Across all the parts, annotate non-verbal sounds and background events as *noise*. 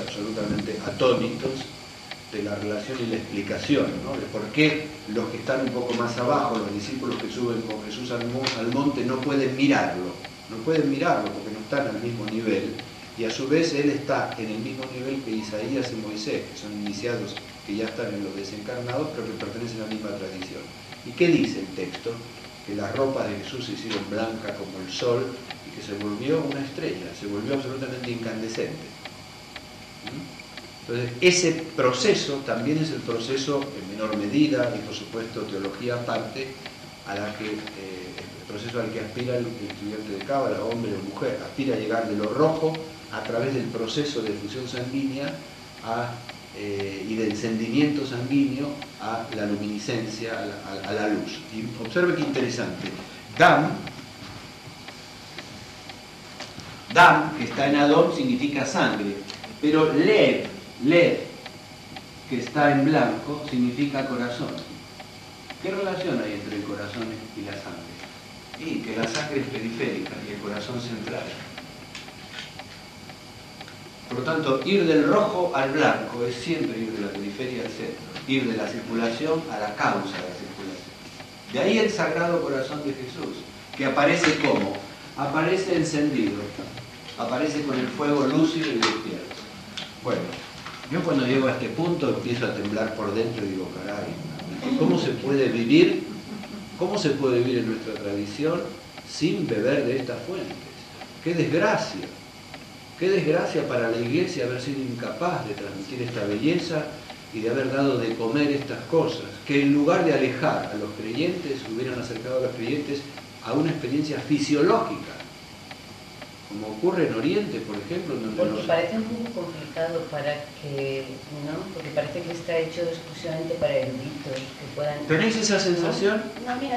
absolutamente atónitos de la relación y la explicación, ¿no? de por qué los que están un poco más abajo, los discípulos que suben con Jesús al monte, no pueden mirarlo, no pueden mirarlo porque no están al mismo nivel, y a su vez él está en el mismo nivel que Isaías y Moisés, que son iniciados que ya están en los desencarnados, pero que pertenecen a la misma tradición. ¿Y qué dice el texto? Que las ropas de Jesús se hicieron blancas como el sol y que se volvió una estrella, se volvió absolutamente incandescente. Entonces, ese proceso también es el proceso, en menor medida, y por supuesto teología aparte, a que, eh, el proceso al que aspira el estudiante de Cábala, hombre o mujer, aspira a llegar de lo rojo a través del proceso de fusión sanguínea eh, y de encendimiento sanguíneo a la luminiscencia, a la, luz. Y observe qué interesante. Dam, Dam, que está en Adón, significa sangre, pero Lev, Lev, que está en blanco, significa corazón. ¿Qué relación hay entre el corazón y la sangre? Y que la sangre es periférica y el corazón central. Por lo tanto, ir del rojo al blanco es siempre ir de la periferia al centro, ir de la circulación a la causa de la circulación. De ahí el Sagrado Corazón de Jesús, que aparece como? Aparece encendido, aparece con el fuego lúcido y despierto. Bueno, yo cuando llego a este punto empiezo a temblar por dentro y digo, caray, ¿cómo se puede vivir? ¿Cómo se puede vivir en nuestra tradición sin beber de estas fuentes? ¡Qué desgracia! Qué desgracia para la iglesia haber sido incapaz de transmitir esta belleza y de haber dado de comer estas cosas, que en lugar de alejar a los creyentes, hubieran acercado a los creyentes a una experiencia fisiológica, como ocurre en Oriente, por ejemplo. Donde porque parece un poco complicado para que, ¿no? Porque parece que está hecho exclusivamente para eruditos que puedan... ¿Tenéis esa sensación?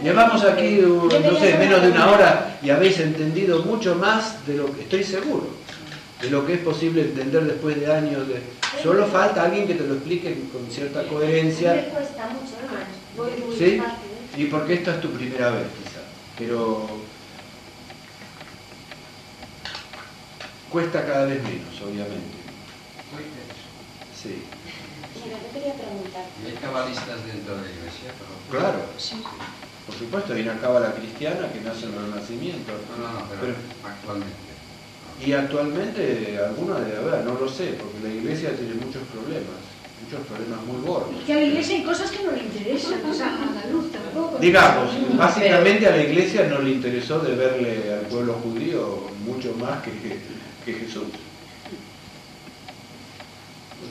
Llevamos aquí, no sé, menos de una hora y habéis entendido mucho más de lo que estoy seguro de lo que es posible entender después de años de... Solo falta alguien que te lo explique con cierta coherencia. Me cuesta mucho más. ¿Sí? Y porque esta es tu primera vez, quizá. Pero cuesta cada vez menos, obviamente. Sí. Mira, yo quería preguntar. ¿Y hay cabalistas dentro de la iglesia? Claro. Sí. Por supuesto, hay una cábala cristiana que nace en el Renacimiento. No, no, no, pero actualmente. Y actualmente alguna debe haber, no lo sé, porque la iglesia tiene muchos problemas, muchos problemas muy gordos. Y que a la iglesia hay cosas que no le interesan, o sea, a la luz tampoco. Digamos, básicamente a la iglesia no le interesó de verle al pueblo judío mucho más que, que, Jesús.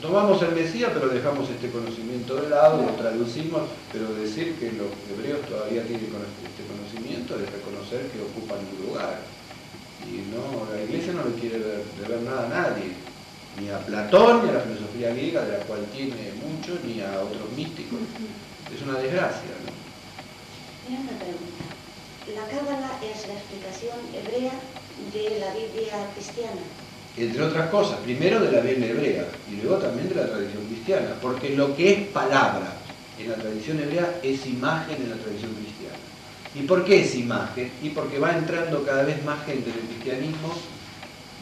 Tomamos el Mesías, pero dejamos este conocimiento de lado, lo traducimos, pero decir que los hebreos todavía tienen este conocimiento de reconocer que ocupan un lugar. Y no, la iglesia no le quiere ver, ver nada a nadie, ni a Platón, ni a la filosofía griega, de la cual tiene mucho, ni a otros místicos. Es una desgracia, ¿no? Mira una pregunta. La Cábala es la explicación hebrea de la Biblia cristiana. Entre otras cosas, primero de la Biblia hebrea y luego también de la tradición cristiana, porque lo que es palabra en la tradición hebrea es imagen en la tradición cristiana. ¿Y por qué es imagen? Y porque va entrando cada vez más gente en el cristianismo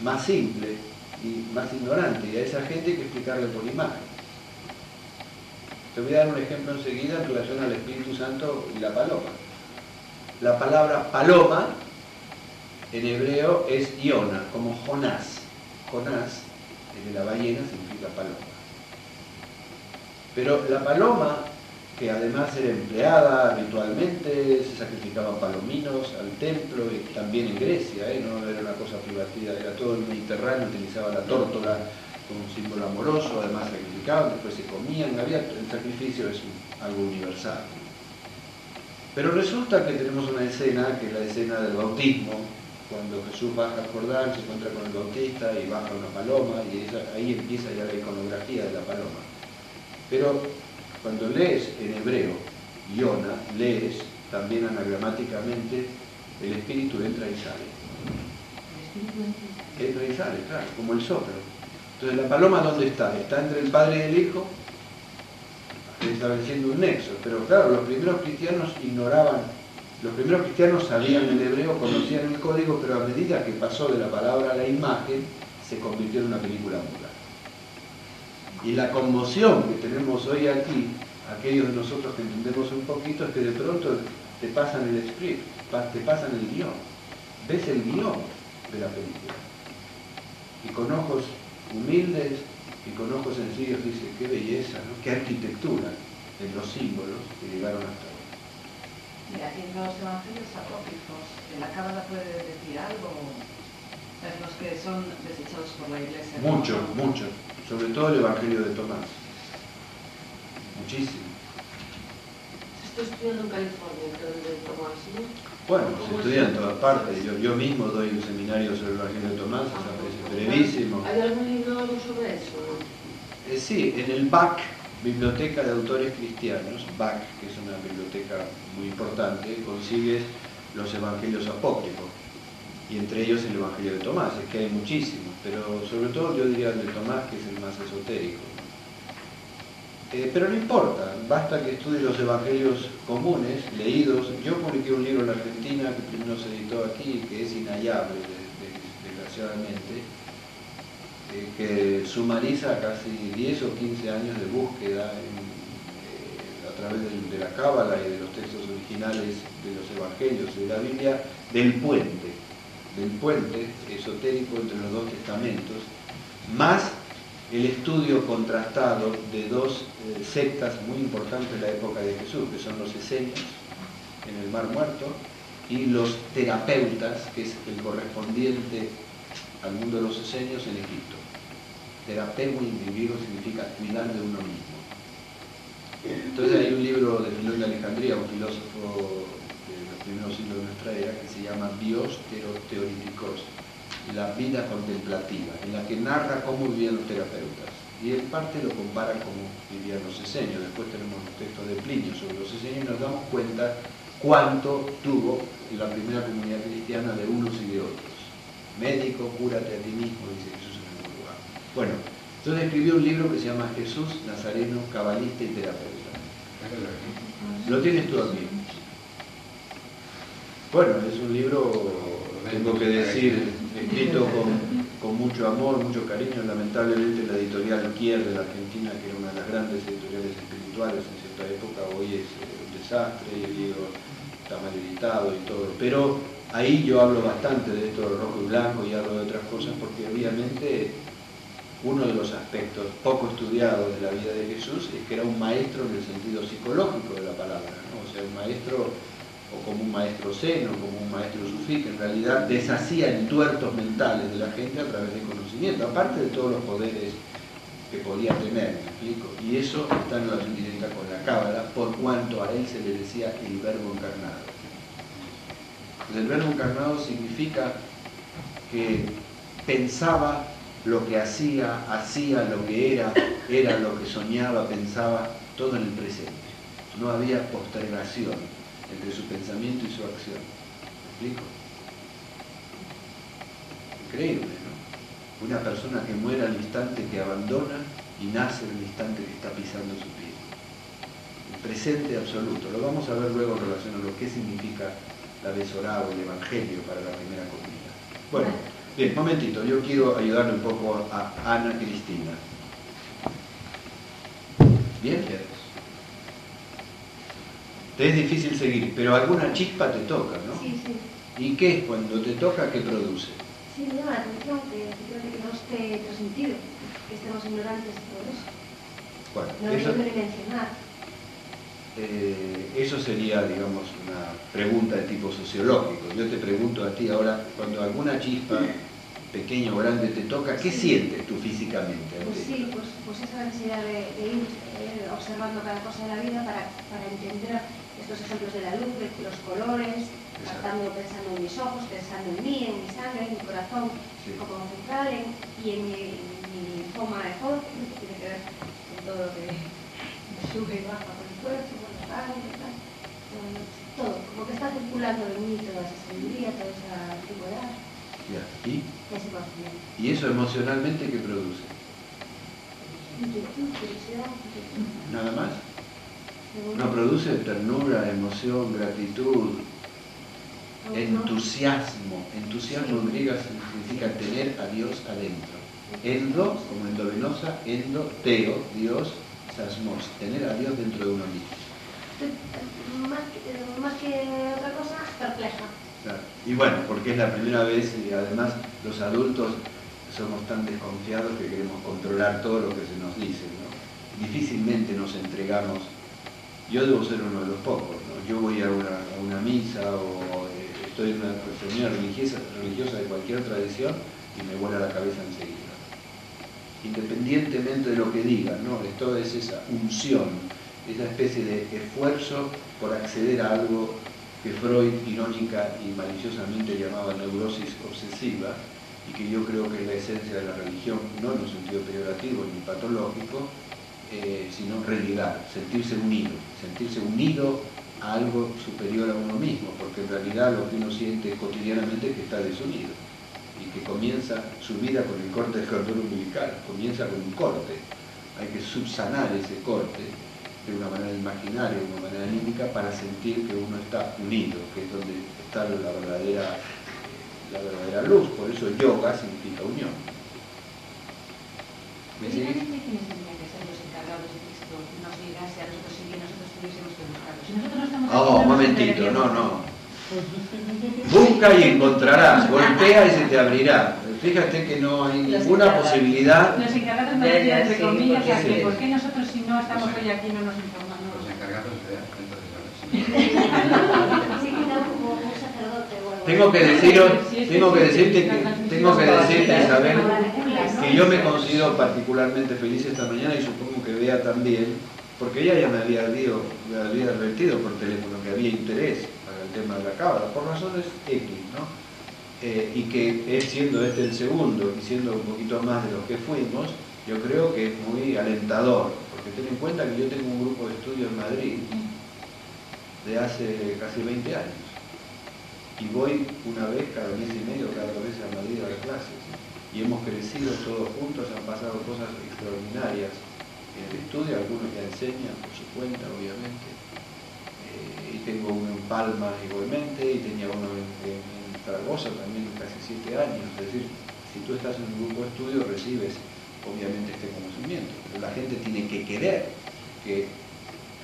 más simple y más ignorante, y a esa gente hay que explicarle por imagen. Te voy a dar un ejemplo enseguida en relación al Espíritu Santo y la paloma. La palabra paloma en hebreo es Iona, como Jonás. Jonás, el de la ballena, significa paloma. Pero la paloma que además era empleada habitualmente, se sacrificaban palominos al templo, y también en Grecia, ¿eh? no era una cosa privativa, era todo el Mediterráneo, utilizaba la tórtola como un símbolo amoroso, además sacrificaban, después se comían, había, el sacrificio es algo universal. Pero resulta que tenemos una escena, que es la escena del bautismo, cuando Jesús baja al Jordán, se encuentra con el bautista y baja una paloma, y ahí empieza ya la iconografía de la paloma. Pero cuando lees en hebreo Yona, lees también anagramáticamente el espíritu entra y sale. Entra y sale, claro, como el soplo. Entonces la paloma ¿dónde está? Está entre el Padre y el Hijo, estableciendo un nexo. Pero claro, los primeros cristianos ignoraban, los primeros cristianos sabían el hebreo, conocían el código, pero a medida que pasó de la palabra a la imagen, se convirtió en una película muda. Y la conmoción que tenemos hoy aquí, aquellos de nosotros que entendemos un poquito, es que de pronto te pasan el script, te pasan el guion. Ves el guion de la película. Y con ojos humildes y con ojos sencillos dice, qué belleza, qué arquitectura en los símbolos que llegaron hasta. Mira, en los evangelios apócrifos, ¿la cábala puede decir algo? Es los que son desechados por la iglesia. Mucho, mucho. Sobre todo el evangelio de Tomás. Muchísimo. Se está estudiando en California, creo, el de Tomás, ¿no? Bueno, se estudia en todas partes. Yo, yo mismo doy un seminario sobre el Evangelio de Tomás, es brevísimo. ¿Hay algún libro sobre eso? Eh, sí, en el BAC, Biblioteca de Autores Cristianos, BAC, que es una biblioteca muy importante, consigues los evangelios apócrifos, y entre ellos el Evangelio de Tomás, es que hay muchísimos, pero sobre todo yo diría el de Tomás, que es el más esotérico. Eh, pero no importa, basta que estudie los evangelios comunes, leídos. Yo publiqué un libro en Argentina que primero se editó aquí, que es inhallable, desgraciadamente, que sumariza casi 10 o 15 años de búsqueda eh, a través de, la Cábala y de los textos originales de los evangelios y de la Biblia, del puente, del puente esotérico entre los dos testamentos, más el estudio contrastado de dos eh, sectas muy importantes en la época de Jesús, que son los esenios en el Mar Muerto y los terapeutas, que es el correspondiente al mundo de los esenios en Egipto. Terapeu individuo significa cuidar de uno mismo. Entonces hay un libro de Filón de Alejandría, un filósofo de los primeros siglos de nuestra era, que se llama Dios Teoríticos la vida contemplativa, en la que narra cómo vivían los terapeutas. Y en parte lo compara como vivían los esenios. Después tenemos los textos de Plinio sobre los esenios y nos damos cuenta cuánto tuvo la primera comunidad cristiana de unos y de otros. Médico, cúrate a ti mismo, dice Jesús en el lugar. Bueno, entonces escribió un libro que se llama Jesús Nazareno, cabalista y terapeuta. Lo tienes tú aquí. Bueno, es un libro tengo que decir, escrito con, mucho amor, mucho cariño. Lamentablemente la editorial Kier de la Argentina, que era una de las grandes editoriales espirituales en cierta época, hoy es eh, un desastre y libro está mal editado y todo. Pero ahí yo hablo bastante de esto de rojo y blanco y hablo de otras cosas porque obviamente uno de los aspectos poco estudiados de la vida de Jesús es que era un maestro en el sentido psicológico de la palabra, o sea, un maestro o como un maestro zen o como un maestro sufí, que en realidad deshacía entuertos mentales de la gente a través del conocimiento, aparte de todos los poderes que podía tener, ¿me explico? Y eso está en relación directa con la cábala, por cuanto a él se le decía el verbo encarnado. el verbo encarnado significa que pensaba lo que hacía, hacía lo que era, era lo que soñaba, pensaba, todo en el presente. No había postergación, entre su pensamiento y su acción. ¿Me explico? Increíble, ¿no? Una persona que muere al instante que abandona y nace en el instante que está pisando su pie. El presente absoluto. Lo vamos a ver luego en relación a lo que significa la besorá o el evangelio para la primera comunidad. Bueno, bien, momentito, yo quiero ayudarle un poco a Ana Cristina. ¿Bien? Te es difícil seguir, pero alguna chispa te toca, ¿no? Sí, sí. ¿Y qué es cuando te toca, qué produce? Sí, me llama la atención que, que no esté transmitido, que estemos ignorantes de todo eso. Bueno, no eso, lo mencionar. Eh, eso sería, digamos, una pregunta de tipo sociológico. Yo te pregunto a ti ahora, cuando alguna chispa, pequeña o grande, te toca, ¿qué sientes tú físicamente? Pues sí, pues, pues esa necesidad de, de ir eh, observando cada cosa de la vida para, para entender estos ejemplos de la luz, de los colores, tratando, pensando en mis ojos, pensando en mí, en mi sangre, en mi corazón, sí. como central, en, y en mi, en mi forma de foto, que tiene que ver con todo lo que *laughs* sube y baja por el cuerpo, con la sangre, tal. todo, como que está circulando en mí toda esa sabiduría, toda esa antigüedad. ¿Y? ¿Y eso emocionalmente qué produce? ¿Nada más? No produce ternura, emoción, gratitud, entusiasmo. Entusiasmo en griega significa tener a Dios adentro. Endo, como endovenosa, endo, teo, Dios, sasmos, tener a Dios dentro de uno mismo. Más que, más que otra cosa, perpleja. Y bueno, porque es la primera vez y además los adultos somos tan desconfiados que queremos controlar todo lo que se nos dice. ¿no? Difícilmente nos entregamos. Yo debo ser uno de los pocos. Yo voy a una, una misa o eh, estoy en una reunión religiosa, religiosa de cualquier tradición y me vuela la cabeza enseguida. Independientemente de lo que digan, ¿no? Esto es esa unción, esa especie de esfuerzo por acceder a algo que Freud irónica y maliciosamente llamaba neurosis obsesiva y que yo creo que es la esencia de la religión, no en un sentido peyorativo ni patológico, eh, sino religar, sentirse unido, sentirse unido a algo superior a uno mismo, porque en realidad lo que uno siente cotidianamente es que está desunido y que comienza su vida con el corte del cordón umbilical, comienza con un corte, hay que subsanar ese corte de una manera imaginaria, de una manera anímica, para sentir que uno está unido, que es donde está la verdadera, la verdadera luz. Por eso yoga significa unión. ¿Me sigue? Precisamente, ¿quiénes tendrían que ser los encargados de que esto nos llegase a nosotros y que nosotros tuviésemos que buscarlo? Si nosotros no estamos Oh, un momentito, no, no. *laughs* Busca y encontrarás, golpea y se te abrirá. Fíjate que no hay ninguna posibilidad. Los encargados ya, entre comillas por qué nosotros no estamos hoy aquí no nos informamos. Los encargados de. Tengo que deciros, tengo que decirte que, tengo que decirte, Isabel, que yo me considero particularmente feliz esta mañana y supongo que Bea también, porque ella ya me había, dicho- me había advertido por teléfono que había interés para el tema de la cábala, por razones X, ¿no? Eh, y que siendo este el segundo y siendo un poquito más de los que fuimos, yo creo que es muy alentador, porque ten en cuenta que yo tengo un grupo de estudio en Madrid de hace casi 20 años y voy una vez cada mes y medio, cada dos veces a Madrid a dar clases. Y hemos crecido todos juntos, han pasado cosas extraordinarias en el estudio, algunos ya enseñan por su cuenta, obviamente. Eh, y tengo uno en Palma igualmente, y tenía uno en, en- en Zaragoza también casi siete años. Es decir, si tú estás en un grupo de estudio, recibes obviamente este conocimiento. Pero la gente tiene que querer que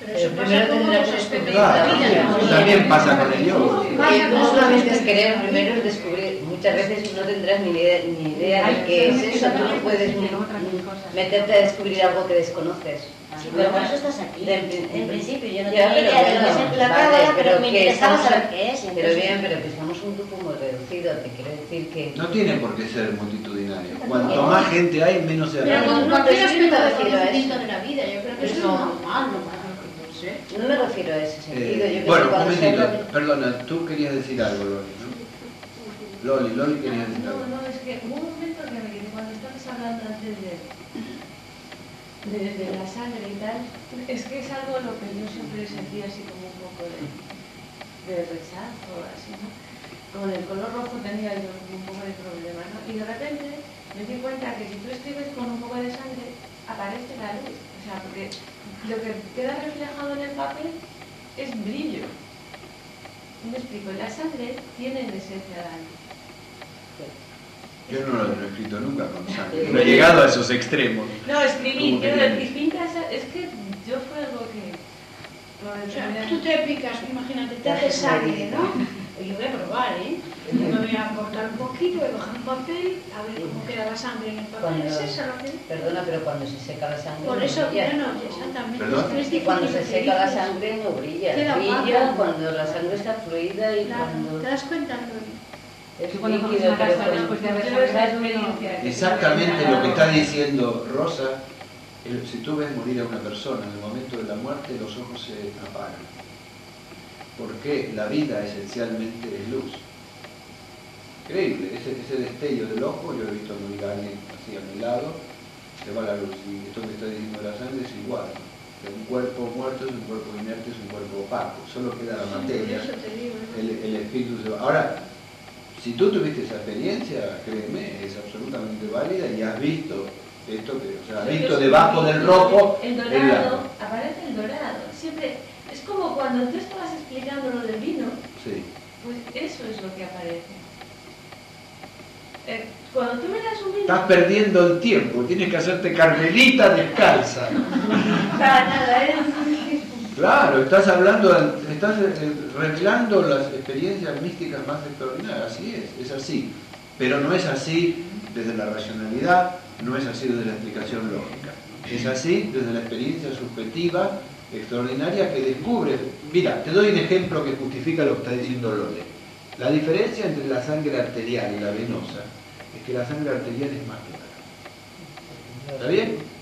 Pero primero tendrá que descubrir Claro, la vida. eso también pasa con el yoga. No solamente es querer, primero es descubrir. Muchas veces no tendrás ni idea, ni idea de qué es eso. Tú no puedes meterte a descubrir algo que desconoces. Sí, pero por eso estás aquí. Del prin- En principio, yo no Ya, tenía pero idea de lo bueno, que es la vale, cábala, pero me que interesaba saber qué es. Pero entonces- bien, pero que somos un grupo muy reducido. Te quiero decir que. No tiene por qué ser multitudinario. Cuanto más gente hay, menos se Pero no, pero aspecto me de refiero a conocimiento eso. de la vida, yo creo que eso es normal, no no sé. No me refiero a ese sentido. Eh, Yo bueno, un momentito. de- Perdona, tú querías decir algo, Loli, ¿no? Loli, Loli querías decir No, algo. no, es que hubo un momento que me quedé cuando estabas hablando antes de, de, la sangre y tal, es que es algo lo que yo siempre sentía así como un poco de, de rechazo, así, ¿no? Con el color rojo tenía yo un poco de problema, ¿no? Y de repente me di cuenta que si tú escribes con un poco de sangre, aparece la luz. O sea, porque lo que queda reflejado en el papel es brillo. Me explico, la sangre tiene en esencia la luz. Yo no lo he escrito nunca con sangre. No he llegado a esos extremos. No, escribir, Como quiero decir, es que yo fue algo que... O sea, tú te picas, imagínate, te haces sangre, ¿no? Yo voy a probar, ¿eh? Yo me voy a cortar un poquito, voy a coger un papel, a ver cómo queda la sangre en el papel. Cuando- ¿Es eso lo que...? Perdona, pero cuando se seca la sangre. Por no eso, brilla. bueno, exactamente. ¿Perdón? Es que es Que cuando se seca la sangre no brilla. Queda Brilla cuando la sangre está fluida y Claro, cuando ¿te das cuenta? Loli? Es líquido. pues. Exactamente lo que está diciendo Rosa. Si tú ves morir a una persona en el momento de la muerte, los ojos se apagan. Porque la vida esencialmente es luz. Increíble, ese, ese destello del ojo, yo he visto morir a alguien así a mi lado, se va la luz. Y esto que está diciendo la sangre es igual. un cuerpo muerto es un cuerpo inerte, es un cuerpo opaco, solo queda la materia. El, el espíritu se va. Ahora, si tú tuviste esa experiencia, créeme, es absolutamente válida y has visto esto que, o sea, has visto debajo del rojo El dorado, aparece el dorado. Siempre, es como cuando tú estabas explicando lo del vino, Sí. pues eso es lo que aparece. Eh, cuando tú miras un vídeo... Estás perdiendo el tiempo, tienes que hacerte carmelita descalza. *laughs* Para nada, ¿eh? Claro, estás hablando, estás eh, revelando las experiencias místicas más extraordinarias, así es, es así. Pero no es así desde la racionalidad, no es así desde la explicación lógica. Es así desde la experiencia subjetiva extraordinaria que descubre. Mira, te doy un ejemplo que justifica lo que está diciendo Lole. La diferencia entre la sangre arterial y la venosa es que la sangre arterial es más clara. ¿Está bien?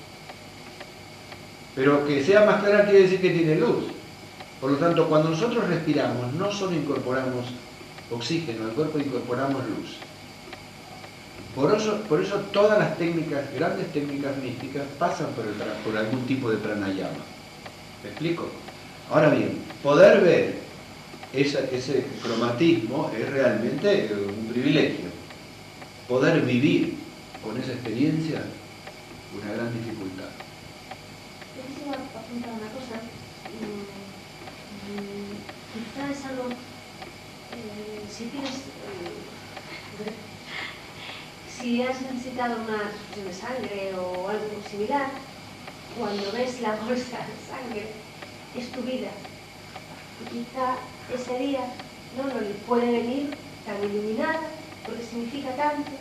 Pero que sea más clara quiere decir que tiene luz. Por lo tanto, cuando nosotros respiramos, no solo incorporamos oxígeno, al cuerpo incorporamos luz. Por eso, por eso todas las técnicas, grandes técnicas místicas, pasan por, el, por algún tipo de pranayama. ¿Me explico? Ahora bien, poder ver ese cromatismo es realmente un privilegio. Poder vivir con esa experiencia, una gran dificultad. Una cosa. Mm, mm, quizá es algo, eh, si tienes, eh, si has necesitado una transfusión de sangre o algo similar, cuando ves la bolsa de sangre, es tu vida. Y quizá ese día no, no puede venir tan iluminada porque significa tanto.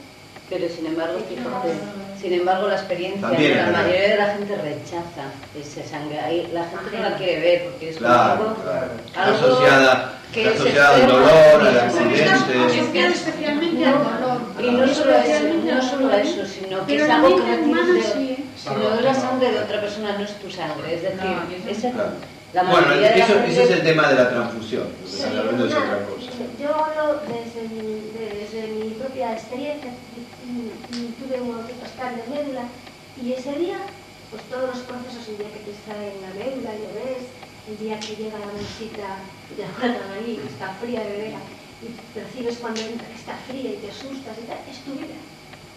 Pero sin embargo, fíjate, sin embargo la experiencia, También, la mayoría de la gente rechaza esa sangre. Ahí la gente no la quiere ver porque es Claro, algo, claro. Algo asociada, que está es asociada al dolor, al accidente. asociado especialmente al dolor. Y no solo a eso, no solo a dolor, eso, sino que Pero es algo que no tienes sí, ¿eh? Si no es la sangre de otra persona, no es tu sangre. Es decir, No, Claro. La Bueno, de la eso, gente- ese es el tema de la transfusión. Lo que Sí, hablando es una- otra cosa. Yo hablo desde mi, desde mi propia experiencia. Tuve un autopascal de médula y ese día, pues todos los procesos, el día que te extraen la médula y lo ves, el día que llega la bolsita y te la ahí, que está fría de vera, y percibes cuando entra que está fría y te asustas y tal, es tu vida.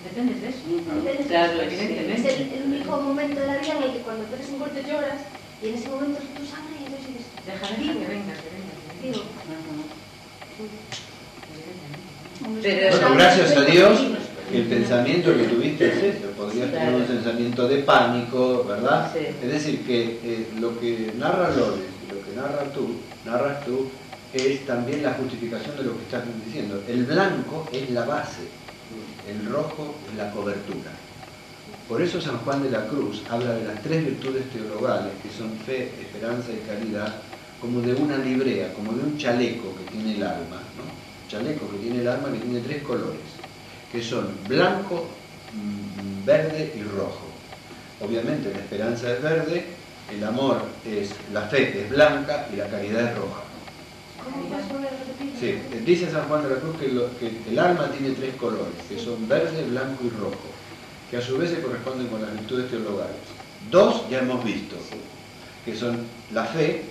Dependes de eso. Dependes de Claro, eso. evidentemente. Es el, el único momento de la vida en el que cuando tú eres un golpe lloras y en ese momento es tu sangre y entonces dices, que venga, que venga. que venga. vivo. Ajá. Evidentemente. Pero Bueno, gracias a Dios, el pensamiento que tuviste es eso. Podrías tener un pensamiento de pánico, ¿verdad? Sí. Es decir, que eh, lo que narra Loles y lo que narra tú, narras tú, es también la justificación de lo que estás diciendo. El blanco es la base, el rojo es la cobertura. Por eso San Juan de la Cruz habla de las tres virtudes teologales, que son fe, esperanza y caridad, como de una librea, como de un chaleco que tiene el alma, ¿no? chaleco que tiene el alma que tiene tres colores, que son blanco, mm, verde y rojo. Obviamente la esperanza es verde, el amor es, la fe es blanca y la caridad es roja. Sí, dice San Juan de la Cruz que, lo- que el alma tiene tres colores, que son verde, blanco y rojo, que a su vez se corresponden con las virtudes teologales. Dos ya hemos visto, que son la fe,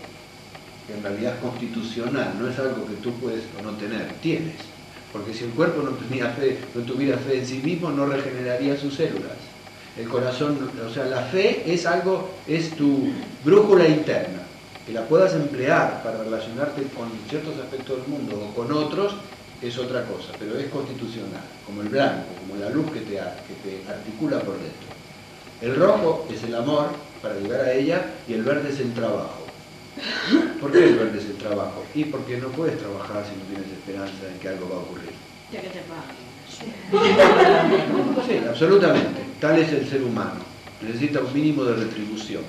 que en realidad es constitucional, no es algo que tú puedes o no tener, tienes. Porque si el cuerpo no, tenía fe, no tuviera fe en sí mismo, no regeneraría sus células. El corazón, o sea, la fe es algo, es tu brújula interna, que la puedas emplear para relacionarte con ciertos aspectos del mundo o con otros, es otra cosa, pero es constitucional, como el blanco, como la luz que te, que te articula por dentro. El rojo es el amor para llegar a ella y el verde es el trabajo. ¿Por qué el verde es el trabajo? Y porque no puedes trabajar si no tienes esperanza en que algo va a ocurrir. Ya que te paguen. *laughs* Sí, absolutamente. Tal es el ser humano. Necesita un mínimo de retribución.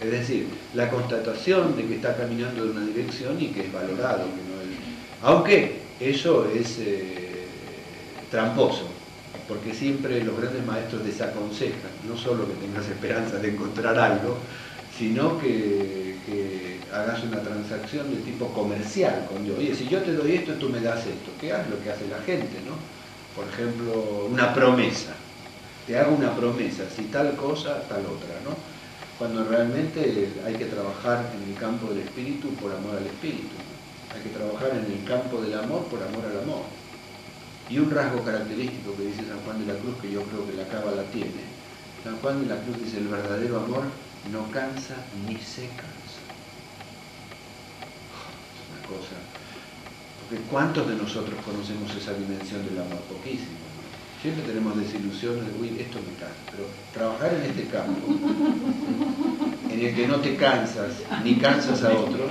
Es decir, la constatación de que está caminando en una dirección y que es valorado. Que no es... Aunque eso es eh, tramposo, porque siempre los grandes maestros desaconsejan, no solo que tengas esperanza de encontrar algo, sino que, que hagas una transacción de tipo comercial con Dios. Oye, si yo te doy esto, tú me das esto. ¿Qué haces lo que hace la gente, no? Por ejemplo, una promesa. Te hago una promesa, si tal cosa, tal otra, ¿no? Cuando realmente hay que trabajar en el campo del espíritu por amor al espíritu. Hay que trabajar en el campo del amor por amor al amor. Y un rasgo característico que dice San Juan de la Cruz, que yo creo que la cábala tiene, San Juan de la Cruz dice, el verdadero amor no cansa ni se cansa. Es una cosa. Porque ¿cuántos de nosotros conocemos esa dimensión del amor? Poquísimo. Siempre tenemos desilusiones de, uy, esto me cansa. Pero trabajar en este campo, en el que no te cansas, ni cansas a otro,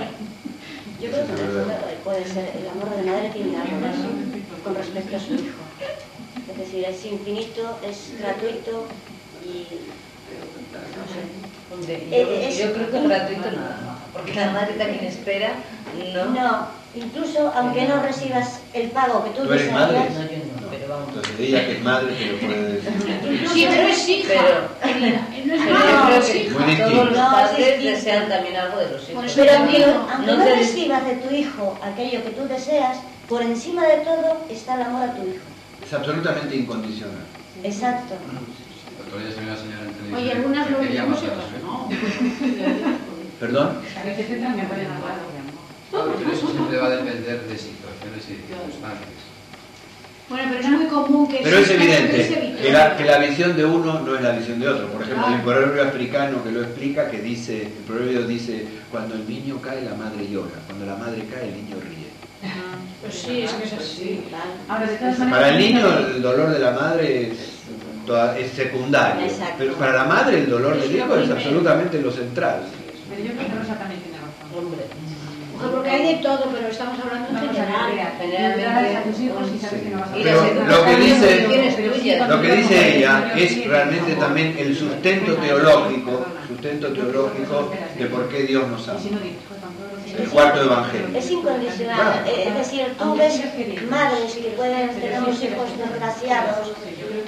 yo creo que puede ser, el amor de madre tiene algo de eso con respecto a su hijo. Es decir, es infinito, es gratuito y no sé. Eh, yo, creo que gratuito nada porque la madre también espera, ¿no? No, incluso aunque no recibas el pago que tú, ¿Tú eres Entonces ella que es madre lo puede decir. Sí, pero es hija. Pero, no es madre, todos los padres desean también algo de los hijos. Pero aunque, aunque no, recibas de tu hijo aquello que tú deseas, por encima de todo está el amor a tu hijo. Es absolutamente incondicional. Exacto. Oye, algunas lo vimos no. ¿Perdón? Pero eso siempre va a depender de situaciones y de circunstancias. Bueno, pero es muy común que... Pero es evidente que la, que la, visión de uno no es la visión de otro. Por ejemplo, hay un proverbio africano que lo explica, que dice, el proverbio dice, cuando el niño cae la madre llora, cuando la madre cae el niño ríe. Pues sí, es que es así. Para el niño el dolor de la madre es, es secundario, pero para la madre el dolor del hijo es absolutamente lo central. Pero yo creo que Rosa también tiene razón. Hombre. Porque hay de todo, pero estamos hablando en general. Generalmente a tus hijos y sabes que no vas a Pero lo que dice, lo que dice ella es realmente también el sustento teológico, sustento teológico de por qué Dios nos ama. El cuarto evangelio. Es incondicional. Es decir, tú ves madres que pueden tener unos hijos desgraciados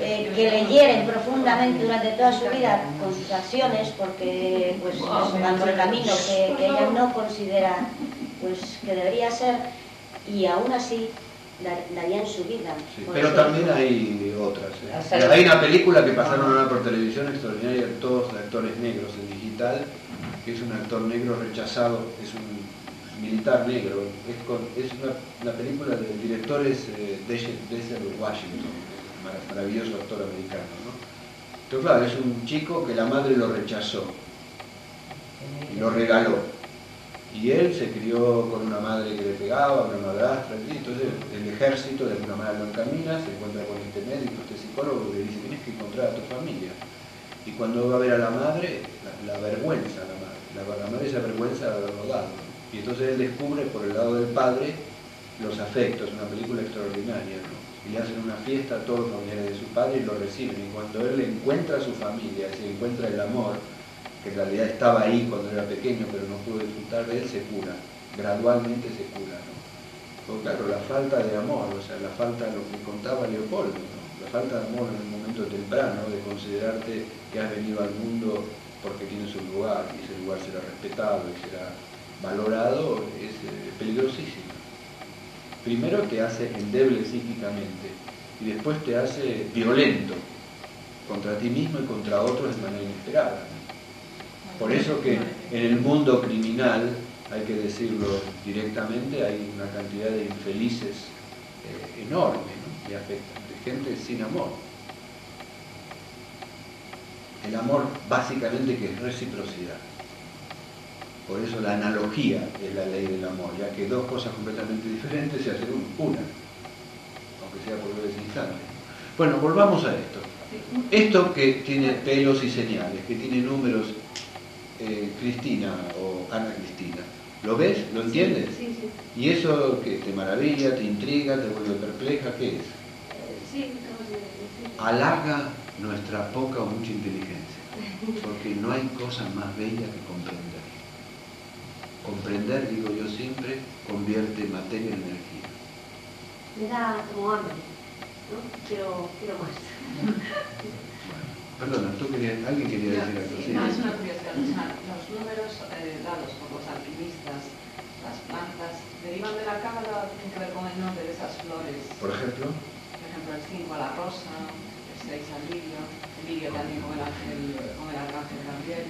eh, que le hieren profundamente durante toda su vida con sus acciones porque pues, van por el camino que, ella no considera pues, que debería ser. Y aún así darían su vida. pero también hay otras. ¿eh? Hay una película que pasaron ahora por televisión extraordinaria, todos actores negros en digital, que es un actor negro rechazado, es un militar negro. Es, una, película del director es eh, Denzel Washington maravilloso actor americano. ¿no? Entonces, claro, es un chico que la madre lo rechazó y lo regaló. Y él se crió con una madre que le pegaba, una madrastra, entonces el ejército de alguna manera lo encamina, se encuentra con este médico, este psicólogo, que le dice, tienes que encontrar a tu familia. Y cuando va a ver a la madre, la, vergüenza a la madre, la, madre se avergüenza de haberlo dado. Y entonces él descubre por el lado del padre los afectos, una película extraordinaria. ¿no? y le hacen una fiesta a todos los familiares de su padre y lo reciben. Y cuando él encuentra a su familia, se encuentra el amor, que en realidad estaba ahí cuando era pequeño, pero no pudo disfrutar de él, se cura. Gradualmente se cura. Porque claro, la falta de amor, o sea, la falta, lo que contaba Leopoldo, la falta de amor en un momento temprano, de considerarte que has venido al mundo porque tienes un lugar y ese lugar será respetado y será valorado, es eh, peligrosísimo primero te hace endeble psíquicamente y después te hace violento contra ti mismo y contra otros de manera inesperada. Por eso que en el mundo criminal, hay que decirlo directamente, hay una cantidad de infelices eh, enorme, ¿no? de, de gente sin amor. El amor básicamente que es reciprocidad. Por eso la analogía es la ley del amor, ya que dos cosas completamente diferentes se hacen una, aunque sea por breves instantes. Bueno, volvamos a esto. Esto que tiene pelos y señales, que tiene números, eh, Cristina o Ana Cristina, ¿lo ves? ¿Lo entiendes? Sí, sí. ¿Y eso que te maravilla, te intriga, te vuelve perpleja? ¿Qué es? Sí, Halaga nuestra poca o mucha inteligencia, porque no hay cosa más bella que comprender. Comprender, digo yo siempre, convierte materia en energía. Me da como hambre, ¿no? Quiero, quiero más. *laughs* Perdona, ¿tú querías, alguien quería decir algo? Sí, no, es una curiosidad. los números eh, dados por los alquimistas, las plantas, derivan de la cábala, tienen que ver con el nombre de esas flores. Por ejemplo. Por ejemplo, el 5 a la rosa, el 6 al lirio, el lirio también con el, ángel, con el arcángel Gabriel.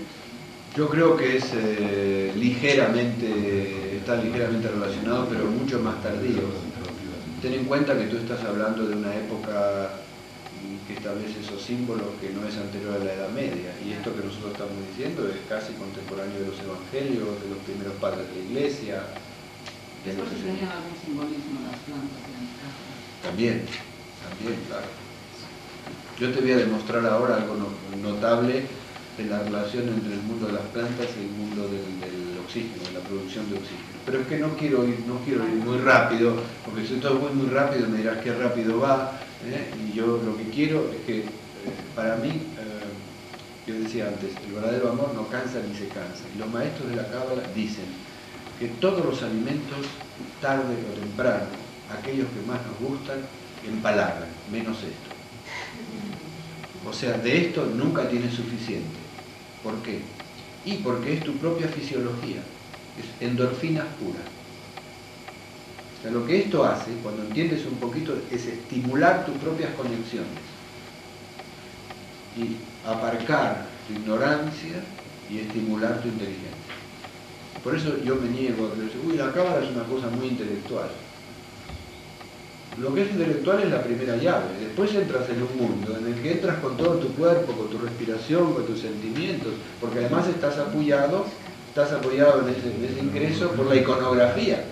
Yo creo que es eh, ligeramente, está ligeramente relacionado, pero mucho más tardío. Ten en cuenta que tú estás hablando de una época que establece esos símbolos que no es anterior a la Edad Media. Y esto que nosotros estamos diciendo es casi contemporáneo de los evangelios, de los primeros padres de la iglesia. Es porque tenían algún simbolismo las plantas en También, también, claro. Yo te voy a demostrar ahora algo notable de la relación entre el mundo de las plantas y el mundo del, oxígeno, de la producción de oxígeno. Pero es que no quiero ir, no quiero ir muy rápido, porque si todo voy muy rápido me dirás qué rápido va, ¿eh? y yo lo que quiero es que eh, para mí, eh, yo decía antes, el verdadero amor no cansa ni se cansa. Y los maestros de la cábala dicen que todos los alimentos, tarde o temprano, aquellos que más nos gustan, empalagan, menos esto. O sea, de esto nunca tienes suficiente. ¿Por qué? Y porque es tu propia fisiología, es endorfinas puras. O sea, lo que esto hace, cuando entiendes un poquito, es estimular tus propias conexiones y aparcar tu ignorancia y estimular tu inteligencia. Por eso yo me niego a creer, uy, la cámara es una cosa muy intelectual. Lo que es intelectual es la primera llave. Después entras en un mundo en el que entras con todo tu cuerpo, con tu respiración, con tus sentimientos, porque además estás apoyado, estás apoyado en ese, ingreso por la iconografía,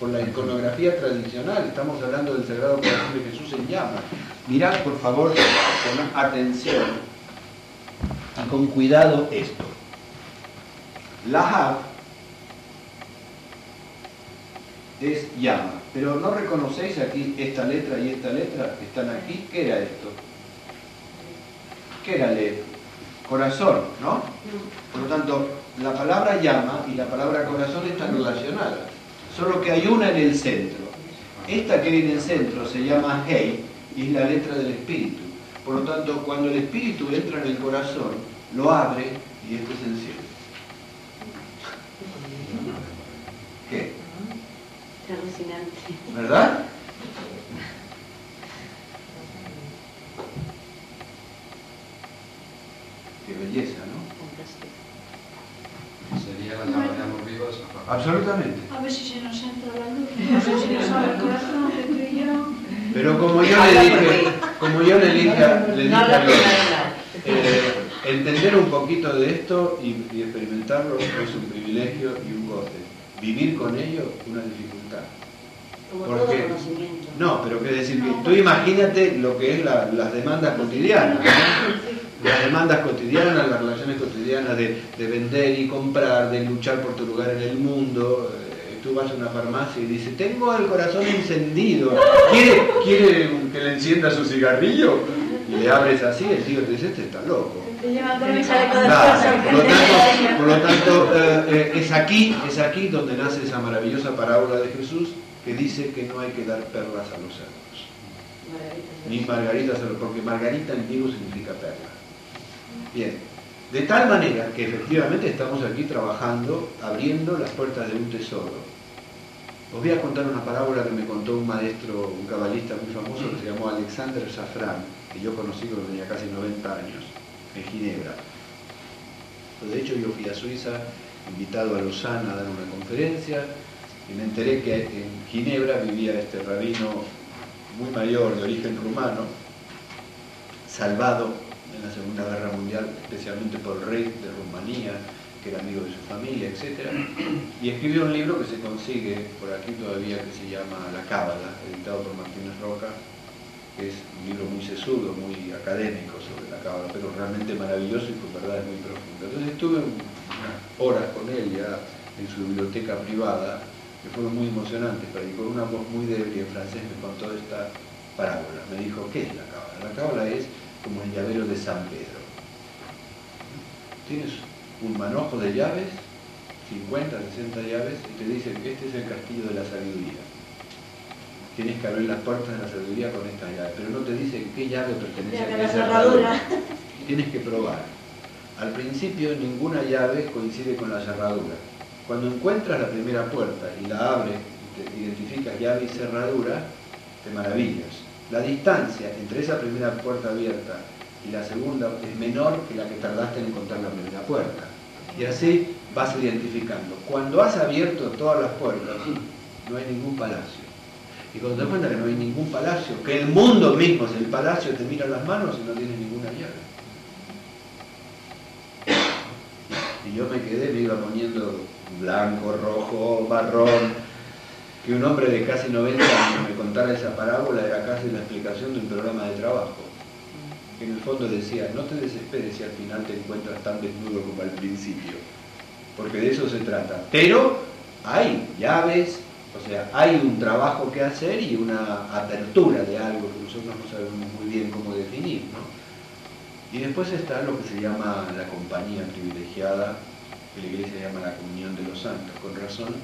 por la iconografía tradicional. Estamos hablando del Sagrado Corazón de Jesús en llama. Mirad, por favor, con atención y con cuidado esto. La es llama. Pero no reconocéis aquí esta letra y esta letra que están aquí. ¿Qué era esto? ¿Qué era leer? Corazón, ¿no? Por lo tanto, la palabra llama y la palabra corazón están relacionadas. Solo que hay una en el centro. Esta que hay en el centro se llama Hei y es la letra del espíritu. Por lo tanto, cuando el espíritu entra en el corazón, lo abre y esto es el cielo. ¿Qué? ¿Verdad? Qué belleza, ¿no? Sería la llama de amor vivos. Absolutamente. A ver si se nos entra la luz. No sé si nos abre el corazón, que tú y yo. Pero como yo le dije, como yo le dije, le dije a los, eh, entender un poquito de esto y, y experimentarlo es un privilegio y un goce vivir con ello una dificultad. Porque, no, pero qué decir que tú imagínate lo que es las demandas cotidianas, las demandas cotidianas, las relaciones cotidianas de, vender y comprar, de luchar por tu lugar en el mundo. Eh, tú vas a una farmacia y dices, tengo el corazón encendido, ¿quiere, ¿quiere que le encienda su cigarrillo? Y le abres así, el tío te dice, este está loco por lo tanto, eh, eh, es, aquí, es aquí donde nace esa maravillosa parábola de Jesús que dice que no hay que dar perlas a los cerdos. Ni margaritas, porque margarita en griego significa perla. Bien, de tal manera que efectivamente estamos aquí trabajando, abriendo las puertas de un tesoro. Os voy a contar una parábola que me contó un maestro, un cabalista muy famoso que se llamó Alexander Safran, que yo conocí cuando tenía casi 90 años en Ginebra. De hecho, yo fui a Suiza invitado a Lausana a dar una conferencia y me enteré que en Ginebra vivía este rabino muy mayor, de origen rumano, salvado en la Segunda Guerra Mundial, especialmente por el rey de Rumanía, que era amigo de su familia, etc. Y escribió un libro que se consigue por aquí todavía, que se llama La Cábala, editado por Martínez Roca, que es un libro muy sesudo, muy académico sobre la cábala, pero realmente maravilloso y con verdades muy profundas. Entonces estuve unas horas con él ya en su biblioteca privada, que fueron muy emocionantes, y con una voz muy débil en francés me contó esta parábola. Me dijo, ¿qué es la cábala? La cábala es como el llavero de San Pedro. Tienes un manojo de llaves, 50, 60 llaves, y te dicen que este es el castillo de la sabiduría tienes que abrir las puertas de la sabiduría con esta llave, pero no te dice qué llave pertenece a qué cerradura. Tienes que probar. Al principio ninguna llave coincide con la cerradura. Cuando encuentras la primera puerta y la abres, te identificas llave y cerradura, te maravillas. La distancia entre esa primera puerta abierta y la segunda es menor que la que tardaste en encontrar la primera puerta. Y así vas identificando. Cuando has abierto todas las puertas, no hay ningún palacio y cuando te das cuenta que no hay ningún palacio, que el mundo mismo es el palacio, te mira las manos y no tienes ninguna llave. Y yo me quedé, me iba poniendo blanco, rojo, marrón, que un hombre de casi 90 años me contara esa parábola era casi la explicación de un programa de trabajo. En el fondo decía, no te desesperes si al final te encuentras tan desnudo como al principio, porque de eso se trata. Pero hay llaves, o sea, hay un trabajo que hacer y una apertura de algo que nosotros no sabemos muy bien cómo definir. ¿no? Y después está lo que se llama la compañía privilegiada, que la iglesia llama la comunión de los santos, con razón,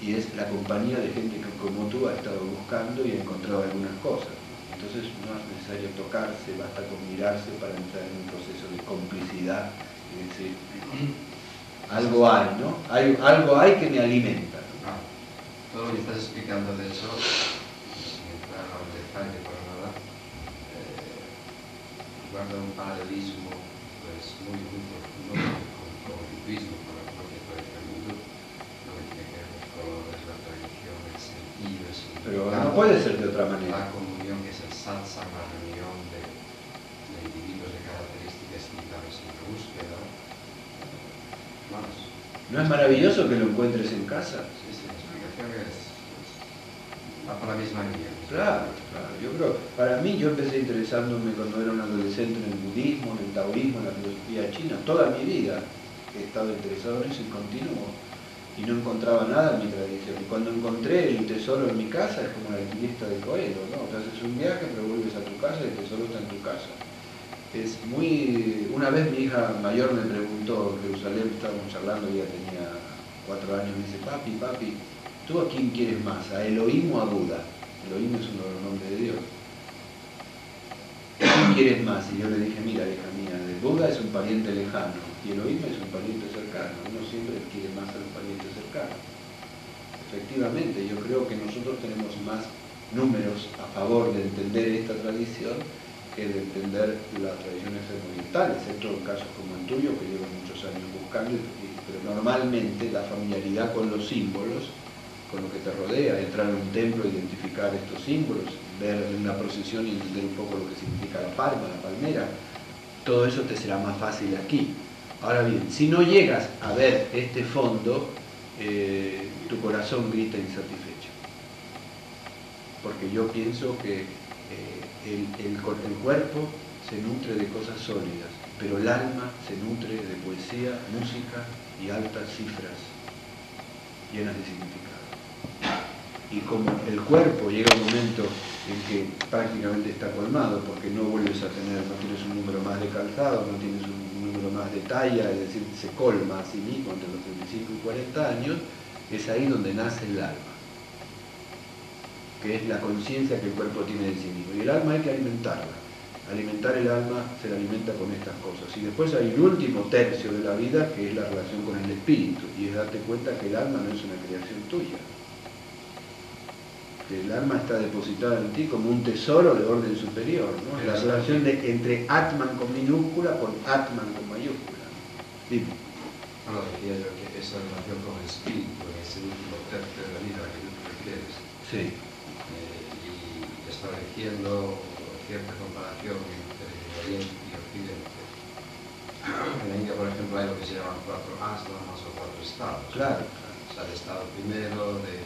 y es la compañía de gente que como tú ha estado buscando y ha encontrado algunas cosas. Entonces no es necesario tocarse, basta con mirarse para entrar en un proceso de complicidad y decir, algo hay, ¿no? Hay, algo hay que me alimenta. Ah, todo lo que estás explicando de eso, sin entrar a un detalle para nada, eh, guarda un paralelismo pues, muy, muy profundo con, con el hinduismo, con la propia tradición hindú, lo que tiene que ver los colores, la tradición, el sentido, el Pero significado, no puede ser de otra manera. Satsang, la reunión de, de individuos de características similares en la búsqueda. Vamos, ¿No es maravilloso que lo encuentres en casa? sí, sí, la explicación es, es- va por la misma línea. Claro, claro. Yo creo, para mí, yo empecé interesándome cuando era un adolescente en el budismo, en el taoísmo, en la filosofía china. Toda mi vida he estado interesado en eso y continúo. Y no encontraba nada en mi tradición. Y cuando encontré el tesoro en mi casa, es como el alquimista de Coelho, ¿no? Te haces un viaje, pero vuelves a tu casa y el tesoro está en tu casa. Es muy... Una vez mi hija mayor me preguntó, en Jerusalén, estábamos charlando, ella tenía cuatro años, me dice, papi, papi, ¿tú a quién quieres más? ¿A Elohim o a Buda? Elohim es uno de los de Dios. ¿Quién quieres más? Y yo le dije, mira, hija mía, de Buda es un pariente lejano y Elohim es un pariente cercano. Uno siempre quiere más a los parientes cercanos. Efectivamente, yo creo que nosotros tenemos más números a favor de entender esta tradición que de entender las tradiciones orientales, excepto en casos como el tuyo, que llevo muchos años buscando, pero normalmente la familiaridad con los símbolos con lo que te rodea, entrar en un templo, identificar estos símbolos, ver una procesión y entender un poco lo que significa la palma, la palmera, todo eso te será más fácil aquí. Ahora bien, si no llegas a ver este fondo, eh, tu corazón grita insatisfecho. Porque yo pienso que eh, el, cuerpo se nutre de cosas sólidas, pero el alma se nutre de poesía, música y altas cifras llenas de significado. Y como el cuerpo llega un momento en que prácticamente está colmado, porque no vuelves a tener, no tienes un número más de calzado, no tienes un número más de talla, es decir, se colma a sí mismo entre los 35 y 40 años, es ahí donde nace el alma, que es la conciencia que el cuerpo tiene de sí mismo. Y el alma hay que alimentarla. Alimentar el alma se la alimenta con estas cosas. Y después hay el último tercio de la vida que es la relación con el espíritu. Y es darte cuenta que el alma no es una creación tuya. Que el alma está depositada en ti como un tesoro de orden superior. ¿no? La relación de, entre Atman con minúscula con Atman con mayúscula. Dime. Bueno, decía yo que esa relación con el espíritu ese último tercio de la vida que tú refieres, Sí. eh, y estableciendo cierta comparación entre Oriente y Occidente. En la India, por ejemplo, hay lo que se llaman cuatro asramas o cuatro estados. Claro. O sea, el estado primero de,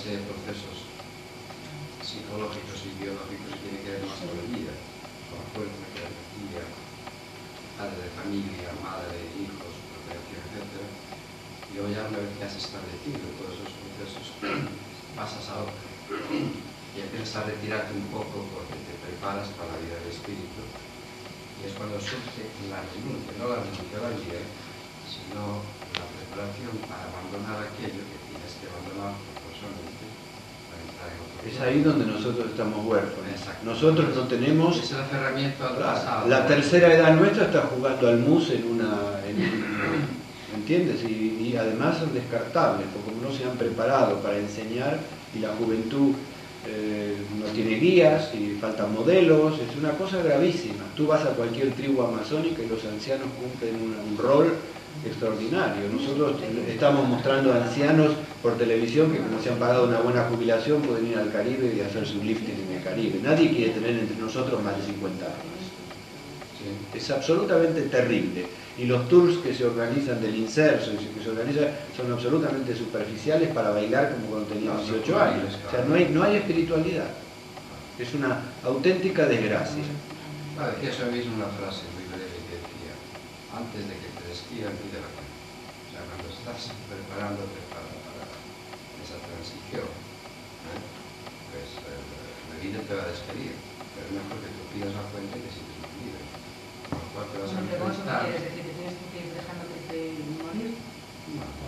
de procesos psicológicos y biológicos que tienen que ver más con la vida, con la fuerza, energía, padre de familia, madre, hijos, procreación, etc. Y luego ya una vez que has establecido todos esos procesos, *clears throat* pasas a otro. Y empiezas a retirarte un poco porque te preparas para la vida del espíritu. Y es cuando surge la renuncia, no la renuncia a la vida, sino la preparación para abandonar aquello que tienes que abandonar Es ahí donde nosotros estamos huérfanos. Exacto. Nosotros no tenemos Es el aferramiento al pasado. La tercera edad nuestra está jugando al mus en una... en ¿Entiendes? Y, y además son descartables, porque como no se han preparado para enseñar y la juventud eh, no tiene guías y faltan modelos, es una cosa gravísima. Tú vas a cualquier tribu amazónica y los ancianos cumplen un, un rol extraordinario. Nosotros estamos mostrando a ancianos por televisión que como se han pagado una buena jubilación pueden ir al Caribe y hacer su lifting en el Caribe. Nadie quiere tener entre nosotros más de 50 años. Es absolutamente terrible. Y los tours que se organizan del inserso y que se organizan son absolutamente superficiales para bailar como cuando tenía 18 años. O sea, no hay, no hay espiritualidad. Es una auténtica desgracia. Ah, decía mismo una frase muy breve que decía, antes de que te despidan, pide la cuenta. O sea, cuando estás preparándote para, para esa transición, ¿eh? pues eh, la vida te va a despedir, pero es mejor que tú pidas la cuenta y que si te libre. Con lo cual te vas a enfrentar. quieres decir que tienes que ir dejándote morir.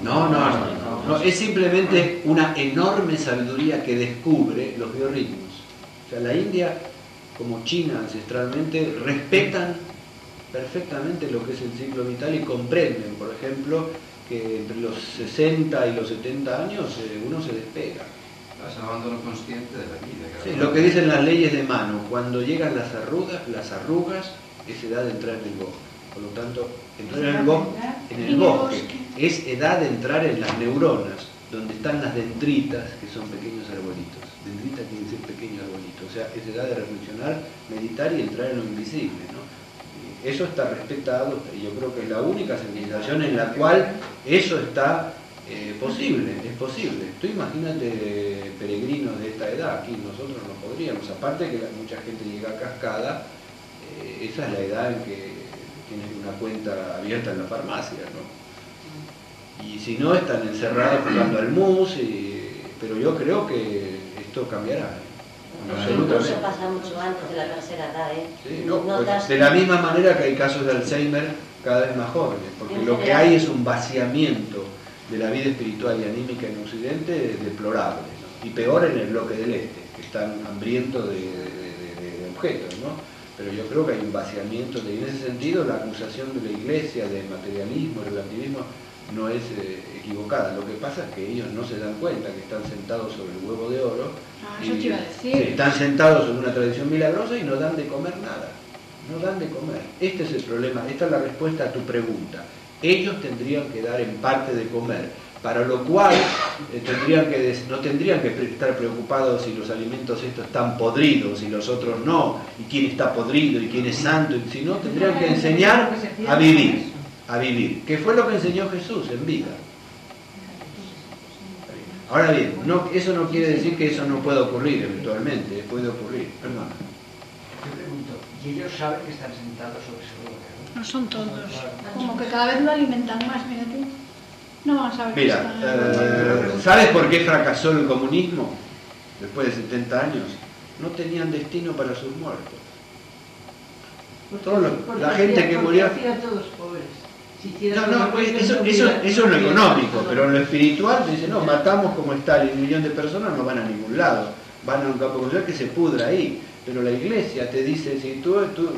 No, no, no, no, no, Es simplemente una enorme sabiduría que descubre los biorritmos. O sea, la India, como China ancestralmente, respetan perfectamente lo que es el ciclo vital y comprenden, por ejemplo, que entre los 60 y los 70 años eh, uno se despega. Estás en abandono consciente de la vida. Sí, lo que dicen las leyes de mano, cuando llegan las arrugas, las arrugas es edad de entrar en el bosque. Por lo tanto, entrar en el, bo- en el bosque es edad de entrar en las neuronas, donde están las dendritas, que son pequeños arbolitos. Dendrita quiere decir pequeño arbolito. O sea, es edad de reflexionar, meditar y entrar en lo invisible. ¿no? Eso está respetado y yo creo que es la única civilización en la cual eso está eh, posible, es posible. Tú imagínate peregrinos de esta edad, aquí nosotros no podríamos, aparte que mucha gente llega a cascada, eh, esa es la edad en que tienes una cuenta abierta en la farmacia, ¿no? Y si no, están encerrados jugando al mus, pero yo creo que esto cambiará. Incluso pasa mucho antes de la tercera edad, ¿eh? Sí, no, pues, de la misma manera que hay casos de Alzheimer cada vez más jóvenes, porque lo que hay es un vaciamiento de la vida espiritual y anímica en Occidente deplorable, ¿no? y peor en el bloque del Este, que están hambrientos de, de- de- de objetos, ¿no? Pero yo creo que hay un vaciamiento, de, y en ese sentido la acusación de la Iglesia de materialismo, relativismo, no es eh, equivocada. Lo que pasa es que ellos no se dan cuenta que están sentados sobre el huevo de oro. Ah, eso y- te iba a decir. sí, están sentados en una tradición milagrosa y no dan de comer nada. No dan de comer. Este es el problema, esta es la respuesta a tu pregunta. Ellos tendrían que dar en parte de comer, para lo cual eh, tendrían que des- no tendrían que estar preocupados si los alimentos estos están podridos y los otros no, y quién está podrido y quién es santo, y si no, tendrían que enseñar a vivir, a vivir, que fue lo que enseñó Jesús en vida. Ahora bien, no, eso no quiere decir que eso no pueda ocurrir eventualmente, eh, puede ocurrir. Perdón. Yo pregunto, ¿y ellos saben que están sentados sobre su roca? No son todos. Como que cada vez lo alimentan más, mira tú. No van a saber que Mira, están- eh, ¿sabes por qué fracasó el comunismo después de 70 años? No tenían destino para sus muertos. Todos los- la gente que murió... todos pobres. No, no, eso, eso, eso es lo económico, pero en lo espiritual te dice, no, matamos como está un millón de personas, no van a ningún lado, van a un campo crucial que se pudra ahí. Pero la iglesia te dice, si tú, tú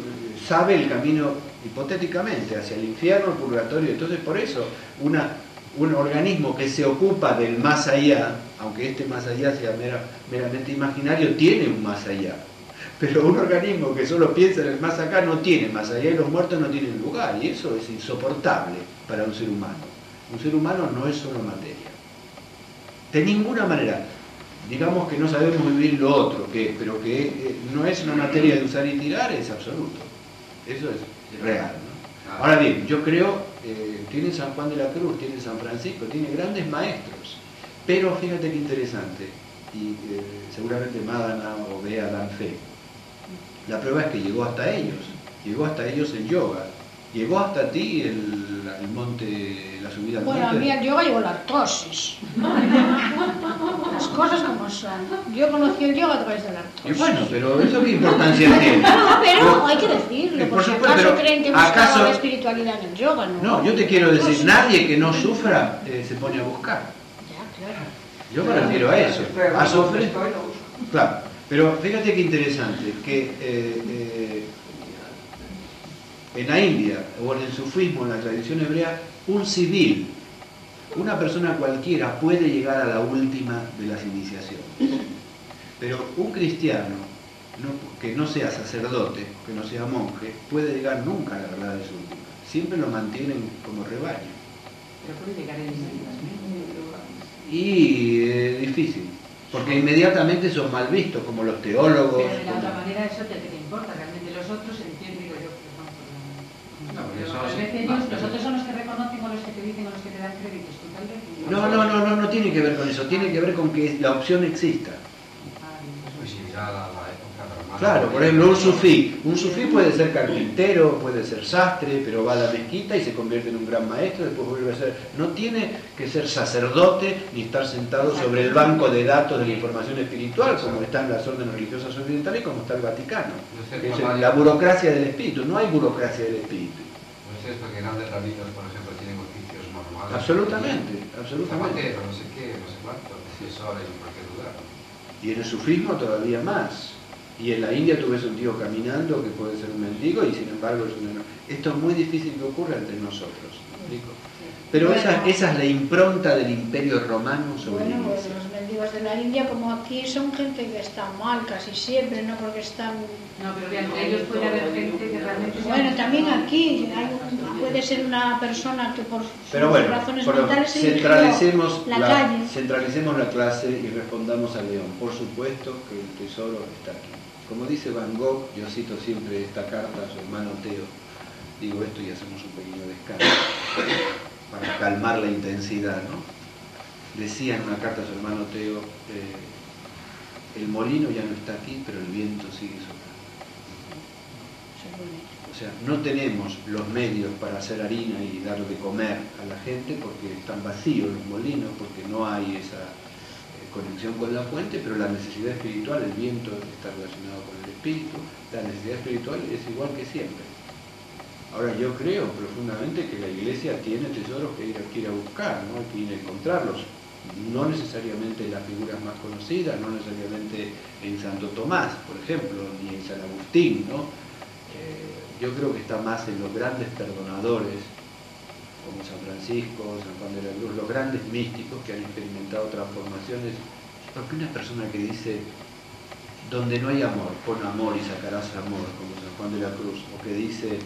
sabe el camino hipotéticamente hacia el infierno, el purgatorio, entonces por eso una, un organismo que se ocupa del más allá, aunque este más allá sea mera- meramente imaginario, tiene un más allá. Pero un organismo que solo piensa en el más acá no tiene más allá y los muertos no tienen lugar. Y eso es insoportable para un ser humano. Un ser humano no es solo materia. De ninguna manera. Digamos que no sabemos vivir lo otro, que, pero que eh, no es una materia de usar y tirar, es absoluto. Eso es real. ¿no? Ahora bien, yo creo, eh, tiene San Juan de la Cruz, tiene San Francisco, tiene grandes maestros. Pero fíjate qué interesante, y eh, seguramente Madana o Bea dan fe. La prueba es que llegó hasta ellos, llegó hasta ellos el yoga, llegó hasta ti el, el monte, la subida al Bueno, a monte. mí el yoga llegó la artrosis. *laughs* Las cosas como son. Yo conocí el yoga a través de la Y artrosis. bueno, pero eso qué importancia tiene. *laughs* No, pero hay que decirlo, Eh, por supuesto, acaso pero creen que buscaba ¿acaso- la espiritualidad en el yoga, ¿no? No, yo te quiero decir, nadie que no sufra eh, se pone a buscar. Ya, claro. Yo me refiero a eso, a sufrir. Claro, pero fíjate qué interesante, que eh, eh, en la India o en el sufismo, en la tradición hebrea, un civil, una persona cualquiera puede llegar a la última de las iniciaciones. Pero un cristiano no- que no sea sacerdote, que no sea monje, puede llegar nunca a la verdad de su última. Siempre lo mantienen como rebaño. Pero puede llegar en Y es difícil, porque inmediatamente son mal vistos, como los teólogos. Pero de la como... otra manera, eso te, te importa, realmente los otros entienden, digo yo, no, tal vez ellos, los otros son los que reconocen o los que te dicen o los que te dan créditos. No, no, no, no, no tiene que ver con eso, tiene que ver con que la opción exista. Ah, pues sí, ya Claro, por ejemplo, un sufí. Un sufí puede ser carpintero, puede ser sastre, pero va a la mezquita y se convierte en un gran maestro, después vuelve a ser... No tiene que ser sacerdote ni estar sentado sobre el banco de datos de la información espiritual, como están las órdenes religiosas orientales y como está el Vaticano. que es la burocracia del espíritu, no hay burocracia del espíritu. No es cierto que grandes rabinos, por ejemplo, tienen oficios normales. Absolutamente, absolutamente. No sé qué, no sé cuánto, cualquier lugar. Y en el sufismo todavía más. Y en la India tú ves un tío caminando que puede ser un mendigo y sin embargo es un... Esto es muy difícil que ocurra entre nosotros. Pero Bueno. esa, esa es la impronta del imperio romano sobre Bueno, la pues los mendigos de la India, como aquí, son gente que está mal casi siempre, no porque están... No, pero que entre ellos puede haber gente que realmente... Bueno, también aquí hay un- puede ser una persona que por sus Pero bueno, razones pero mentales centralicemos la, la, calle. centralicemos la clase y respondamos al león. Por supuesto que el tesoro está aquí. Como dice Van Gogh, yo cito siempre esta carta a su hermano Teo, digo esto y hacemos un pequeño descanso *coughs* para calmar la intensidad, ¿no? Decía en una carta a su hermano Teo, eh, el molino ya no está aquí, pero el viento sigue soplando. O sea, no tenemos los medios para hacer harina y dar de comer a la gente porque están vacíos los molinos, porque no hay esa conexión con la fuente, pero la necesidad espiritual, el viento está relacionado con el espíritu, la necesidad espiritual es igual que siempre. Ahora yo creo profundamente que la iglesia tiene tesoros que ir, a- buscar, ¿no? Que ir a encontrarlos. No necesariamente en las figuras más conocidas, no necesariamente en Santo Tomás, por ejemplo, ni en San Agustín, ¿no? Eh, yo creo que está más en los grandes perdonadores, como San Francisco, San Juan de la Cruz, los grandes místicos que han experimentado transformaciones. Porque una persona que dice, donde no hay amor, pon amor y sacarás amor, como San Juan de la Cruz, o que dice,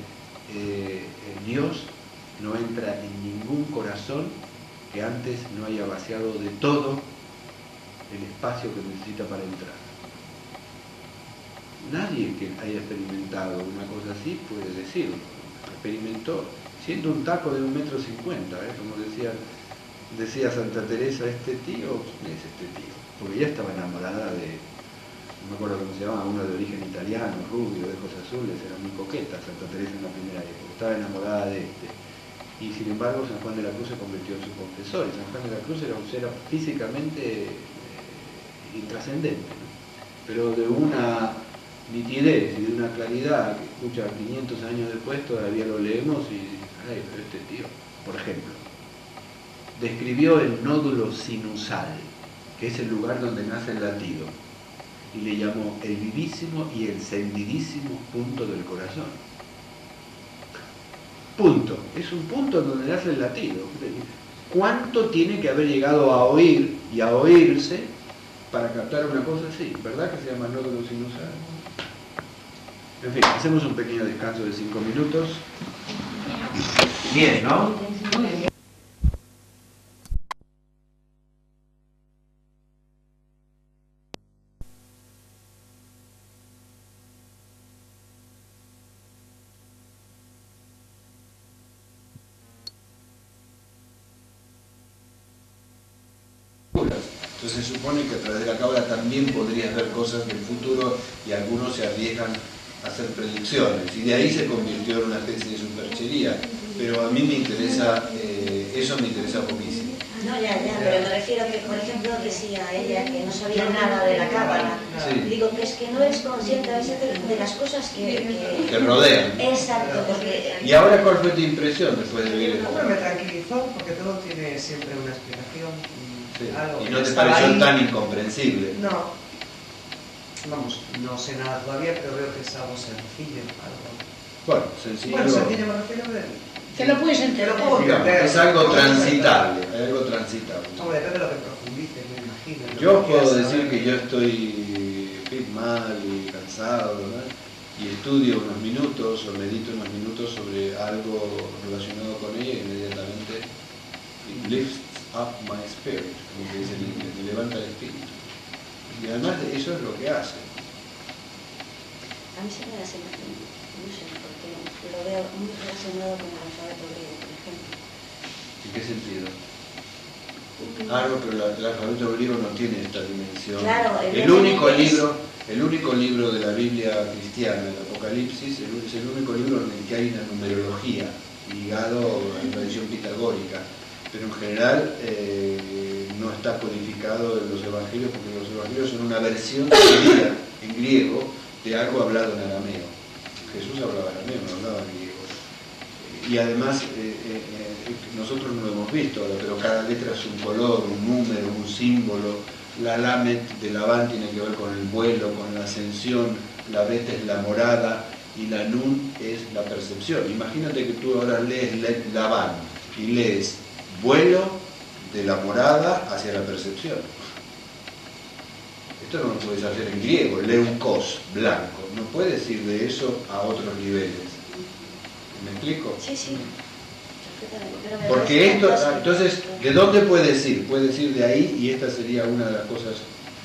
eh, Dios no entra en ningún corazón que antes no haya vaciado de todo el espacio que necesita para entrar. Nadie que haya experimentado una cosa así puede decirlo. Experimentó siendo un taco de un metro cincuenta, ¿eh? como decía, decía Santa Teresa, este tío, ¿quién es este tío? Porque ella estaba enamorada de, no me acuerdo cómo se llamaba, uno de origen italiano, rubio, de ojos azules, era muy coqueta Santa Teresa en la primera época, estaba enamorada de este. Y sin embargo San Juan de la Cruz se convirtió en su confesor, y San Juan de la Cruz era un ser físicamente eh, intrascendente, ¿no? pero de una nitidez y de una claridad que escucha 500 años después todavía lo leemos y este tío, por ejemplo, describió el nódulo sinusal, que es el lugar donde nace el latido, y le llamó el vivísimo y el sentidísimo punto del corazón. Punto, es un punto donde nace el latido. ¿Cuánto tiene que haber llegado a oír y a oírse para captar una cosa así? ¿Verdad que se llama nódulo sinusal? En fin, hacemos un pequeño descanso de cinco minutos. Bien, ¿no? Entonces se supone que a través de la cábala también podrías ver cosas del futuro y algunos se arriesgan hacer predicciones. Y de ahí se convirtió en una especie de superchería. Pero a mí me interesa, eh, eso me interesa poquísimo. No, ya, ya, pero me refiero que, por ejemplo, decía ella que no sabía nada de la cábala. Sí. Digo que es que no es consciente a veces de, de las cosas que, que- Que rodean. Exacto, porque... ¿Y ahora cuál fue tu impresión después de No, pero me tranquilizó porque todo tiene siempre una explicación. Sí. algo Y no te pareció ahí. tan incomprensible. No. Vamos, no sé nada todavía, pero veo que es algo sencillo. Algo... Bueno, sencillo. Bueno, sencillo me refiero de... Que lo puedes Que entender. lo puedo entender. es algo transitable, es algo transitable. Hombre, depende de lo que profundices, me imagino. Yo que puedo quieras decir que yo estoy fit, mal y cansado, ¿verdad? Y estudio unos minutos o medito unos minutos sobre algo relacionado con ella y inmediatamente it lifts up my spirit, como se dice en inglés, me levanta el espíritu. Y además de eso es lo que hace. A mí se me sensación, no sé, porque lo veo muy relacionado con el alfabeto griego, por ejemplo. ¿En qué sentido? Ah, no, pero el alfabeto griego no tiene esta dimensión. Claro, el único es- libro, el único libro de la Biblia cristiana, el Apocalipsis, es el único libro en el que hay una numerología ligado a la tradición pitagórica, pero en general eh, no está codificado en los evangelios porque los evangelios son una versión en griego de algo hablado en arameo. Jesús hablaba arameo, no hablaba griego. Y además, eh, eh, eh, nosotros no lo hemos visto pero cada letra es un color, un número, un símbolo. La lamet de Labán tiene que ver con el vuelo, con la ascensión, la beta es la morada y la nun es la percepción. Imagínate que tú ahora lees le- Labán y lees vuelo de la morada hacia la percepción. Esto no lo puedes hacer en griego, leucos, blanco. No puedes ir de eso a otros niveles. ¿Me explico? Sí, sí. Porque esto, entonces, ¿de dónde puedes ir? Puedes ir de ahí y esta sería una de las cosas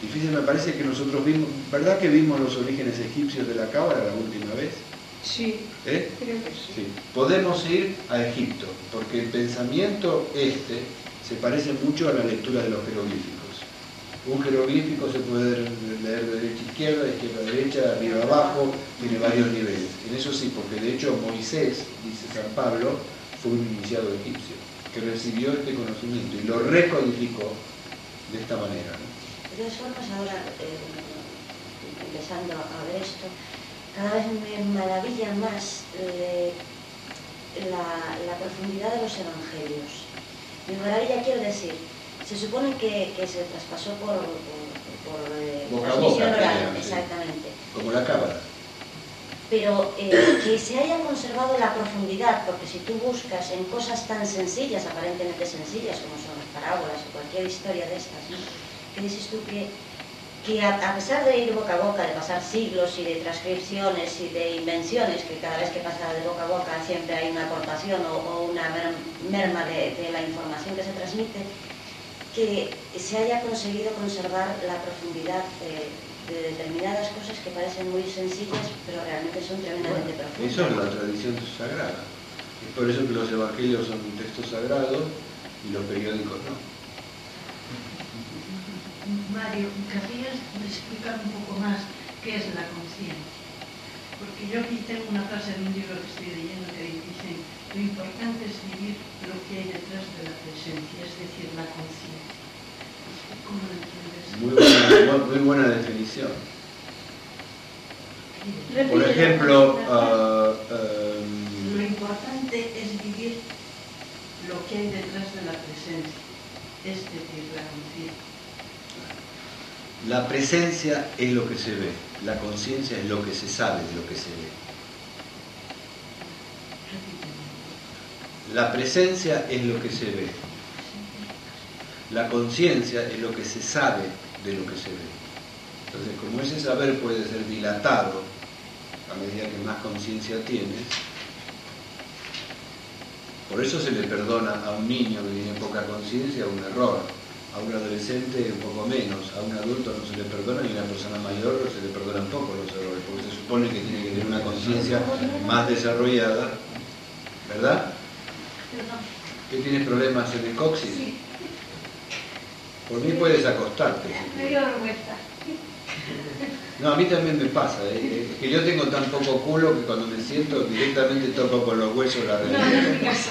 difíciles. Me parece que nosotros vimos, ¿verdad que vimos los orígenes egipcios de la cábala la última vez? Sí, ¿Eh? creo que sí. Sí. Podemos ir a Egipto, porque el pensamiento este se parece mucho a la lectura de los jeroglíficos. Un jeroglífico se puede leer de derecha a izquierda, de izquierda a derecha, de arriba a abajo, tiene varios niveles. En eso sí, porque de hecho Moisés, dice San Pablo, fue un iniciado egipcio, que recibió este conocimiento y lo recodificó de esta manera. ¿no? De todas formas, ahora, eh, empezando a ver esto, cada vez me maravilla más eh, la, la profundidad de los evangelios. Me maravilla, quiero decir, se supone que, que se traspasó por, por, por, eh, Boca boca, oral, sí. exactamente. Como la cábala. Pero eh, que se haya conservado la profundidad, porque si tú buscas en cosas tan sencillas, aparentemente sencillas, como son las parábolas o cualquier historia de estas, ¿no? que dices tú que, que a, a pesar de ir boca a boca, de pasar siglos y de transcripciones y de invenciones, que cada vez que pasa de boca a boca siempre hay una aportación o, o una mer- merma de, de la información que se transmite, que se haya conseguido conservar la profundidad de determinadas cosas que parecen muy sencillas, pero realmente son tremendamente profundas. Eso es la tradición sagrada. Es por eso que los evangelios son textos sagrados y los periódicos no. Mario, ¿querrías explicar un poco más qué es la conciencia? Porque yo aquí tengo una frase de un libro que estoy leyendo que dice, lo importante es vivir lo que hay detrás de la presencia, es decir, la conciencia. ¿Cómo lo entiendes? Muy buena, muy buena definición. Por ejemplo, ah, em, Lo importante es vivir lo que hay detrás de la presencia, es decir, la conciencia. La presencia es lo que se ve, la conciencia es lo que se sabe de lo que se ve. La presencia es lo que se ve. La conciencia es lo que se sabe de lo que se ve. Entonces, como ese saber puede ser dilatado a medida que más conciencia tienes, por eso se le perdona a un niño que tiene poca conciencia un error, a un adolescente un poco menos, a un adulto no se le perdona y a una persona mayor se le perdonan poco los errores, porque se supone que tiene que tener una conciencia más desarrollada, ¿verdad? ¿Que tienes problemas en el coxis? Por mí puedes acostarte. Me dio vergüenza. No, a mí también me pasa, ¿eh? Es que yo tengo tan poco culo que cuando me siento directamente toco con los huesos la No, no es realidad. mi caso.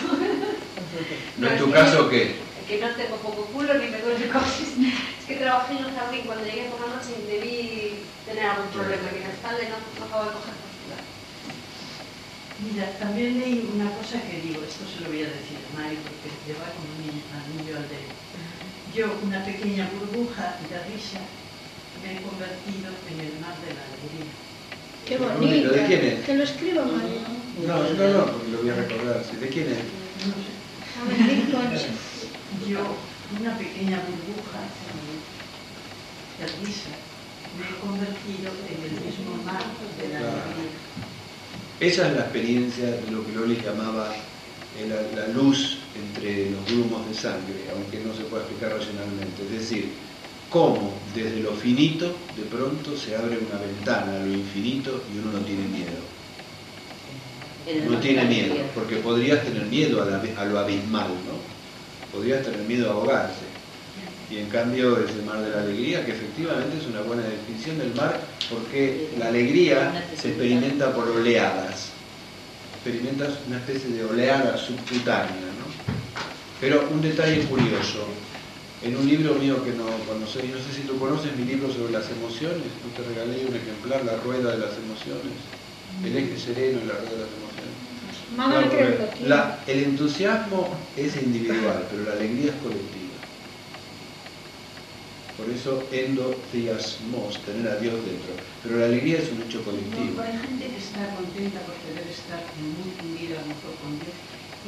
¿No es tu caso qué? Que no tengo poco culo ni me duele *laughs* cosas. Es que trabajé en un jardín cuando llegué por la noche y debí tener algún problema que en la espalda no, no acabo de coger postura. Mira, también leí una cosa que digo, esto se lo voy a decir a Mario porque lleva como al niño al dedo. Yo, una pequeña burbuja de risa, me he convertido en el mar de la alegría. Qué bonito. ¿De quién es? Que lo escriba Mario. No, no, no, porque lo voy a recordar. ¿De quién es? No sé. A ver, Concha. Yo, una pequeña burbuja de risa, me he convertido en el mismo mar de la Claro. Esa es la experiencia de lo que Loli llamaba eh, la, la luz entre los grumos de sangre, aunque no se pueda explicar racionalmente. Es decir, cómo desde lo finito de pronto se abre una ventana a lo infinito y uno no tiene miedo. En el No tiene miedo, porque podrías tener miedo a, la- a lo abismal, ¿no? Podrías tener miedo a ahogarse. Y en cambio es el mar de la alegría, que efectivamente es una buena definición del mar, porque la alegría se experimenta por oleadas. Experimentas una especie de oleada subcutánea, ¿no? Pero un detalle curioso, en un libro mío que no conoces, no sé si tú conoces mi libro sobre las emociones, yo te regalé un ejemplar, La Rueda de las Emociones, el eje sereno y la Rueda de las Emociones. Creo que la, el entusiasmo es individual, pero la alegría es colectiva. Por eso endothiasmos, tener a Dios dentro. Pero la alegría es un hecho colectivo. No, hay gente que está contenta porque debe estar muy fundida a lo mejor con Dios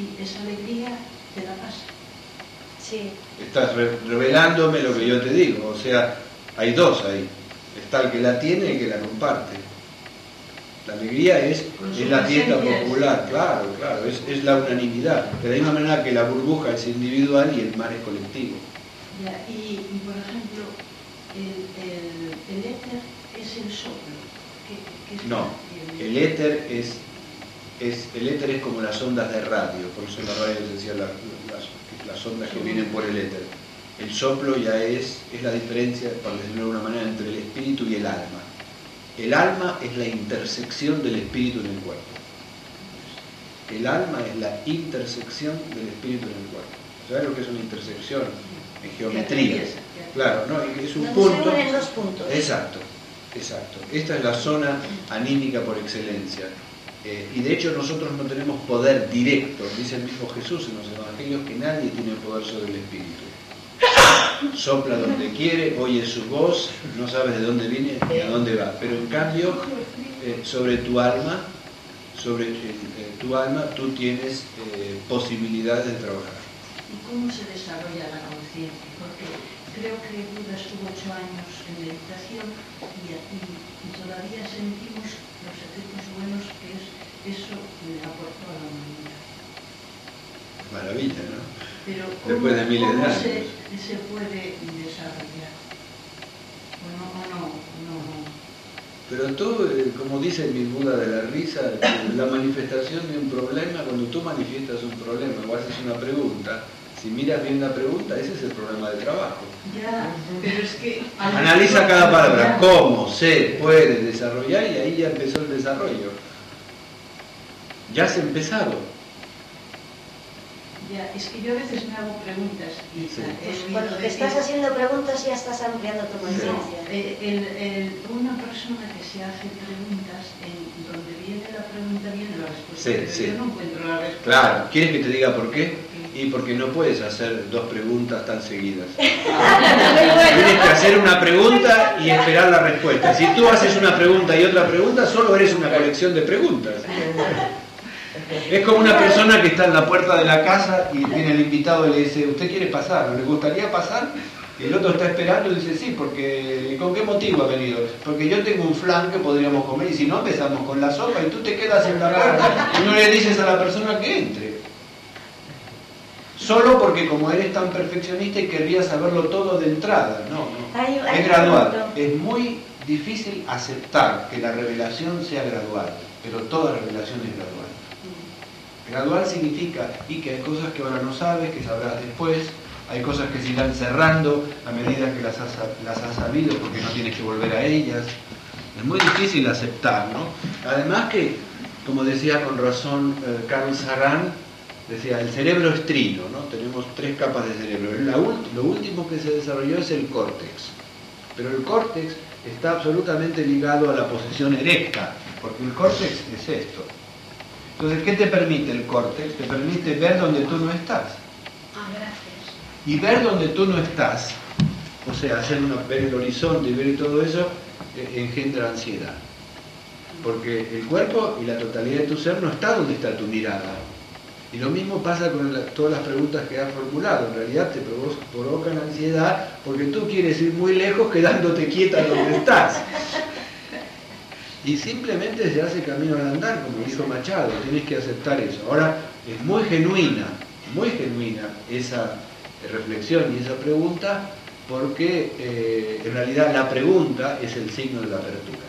y esa alegría te da paz. Sí. Estás re- revelándome lo que yo te digo. O sea, hay dos ahí. Está el que la tiene y el que la comparte. La alegría es, es la fiesta popular, claro, claro, es, es la unanimidad. De la misma manera que la burbuja es individual y el mar es colectivo. Ya, y, y, por ejemplo, el, el, el éter es el soplo. ¿Qué, qué es No, el éter es, es, el éter es como las ondas de radio, por eso en la radio decía la- las, las ondas que vienen por el éter. El soplo ya es, es la diferencia, por decirlo de alguna manera, entre el espíritu y el alma. El alma es la intersección del espíritu en el cuerpo. El alma es la intersección del espíritu en el cuerpo. ¿Sabes lo que es una intersección? En geometría. Claro, ¿no? Es un punto. Exacto, exacto. Esta es la zona anímica por excelencia. Eh, y de hecho nosotros no tenemos poder directo, dice el mismo Jesús en los Evangelios, que nadie tiene poder sobre el Espíritu. Sopla donde quiere, oye su voz, no sabes de dónde viene ni a dónde va. Pero en cambio, eh, sobre tu alma, sobre eh, eh, tu alma, tú tienes eh, posibilidades de trabajar. ¿Y cómo se desarrolla la conciencia? Porque creo que Buda estuvo ocho años en meditación y, y todavía sentimos los efectos buenos que es, eso le aportó a la humanidad. Maravilla, ¿no? Pero Después ¿cómo, de miles de años. se, se puede desarrollar? ¿O no, o no, no, no? Pero tú, eh, como dice mi Buda de la risa, la manifestación de un problema, cuando tú manifiestas un problema o haces una pregunta, si miras bien la pregunta, ese es el problema de trabajo. Ya, pero es que... Analiza cada palabra, cómo se puede desarrollar y ahí ya empezó el desarrollo. Ya has empezado. Ya, es que yo a veces me hago preguntas y Sí. Pues oído cuando te estás haciendo preguntas ya estás ampliando tu conciencia. eh, una persona que se hace preguntas, en donde viene la pregunta viene la respuesta, Sí, pero sí. yo no encuentro la respuesta. Claro, ¿quieres que te diga por qué? Y porque no puedes hacer dos preguntas tan seguidas. *laughs* Tienes que hacer una pregunta y esperar la respuesta. Si tú haces una pregunta y otra pregunta, solo eres una colección de preguntas. Es como una persona que está en la puerta de la casa y viene el invitado y le dice, ¿usted quiere pasar? ¿Le gustaría pasar? Y el otro está esperando y dice, sí, porque ¿y ¿con qué motivo ha venido? Porque yo tengo un flan que podríamos comer y si no empezamos con la sopa y tú te quedas en la puerta y no le dices a la persona que entre. Solo porque como eres tan perfeccionista y querrías saberlo todo de entrada. No, no. Es gradual. Es muy difícil aceptar que la revelación sea gradual, pero toda revelación es gradual. Gradual significa y que hay cosas que ahora no sabes, que sabrás después, hay cosas que se irán cerrando a medida que las has, sabido porque no tienes que volver a ellas. Es muy difícil aceptar, ¿no? Además que, como decía con razón eh, Carl Sagan, decía, el cerebro es trino, ¿no? Tenemos tres capas de cerebro. La lo último que se desarrolló es el córtex. Pero el córtex está absolutamente ligado a la posición erecta, porque el córtex es esto. Entonces, ¿qué te permite el córtex? Te permite ver donde tú no estás. Ah, gracias. Y ver donde tú no estás, o sea, hacer una, ver el horizonte y ver todo eso, eh, engendra ansiedad. Porque el cuerpo y la totalidad de tu ser no está donde está tu mirada. Y lo mismo pasa con la- todas las preguntas que has formulado. En realidad te provo- provocan ansiedad porque tú quieres ir muy lejos quedándote quieta donde estás. Y simplemente se hace camino al andar, como dijo Machado, tienes que aceptar eso. Ahora, es muy genuina, muy genuina esa reflexión y esa pregunta, porque eh, en realidad la pregunta es el signo de la apertura.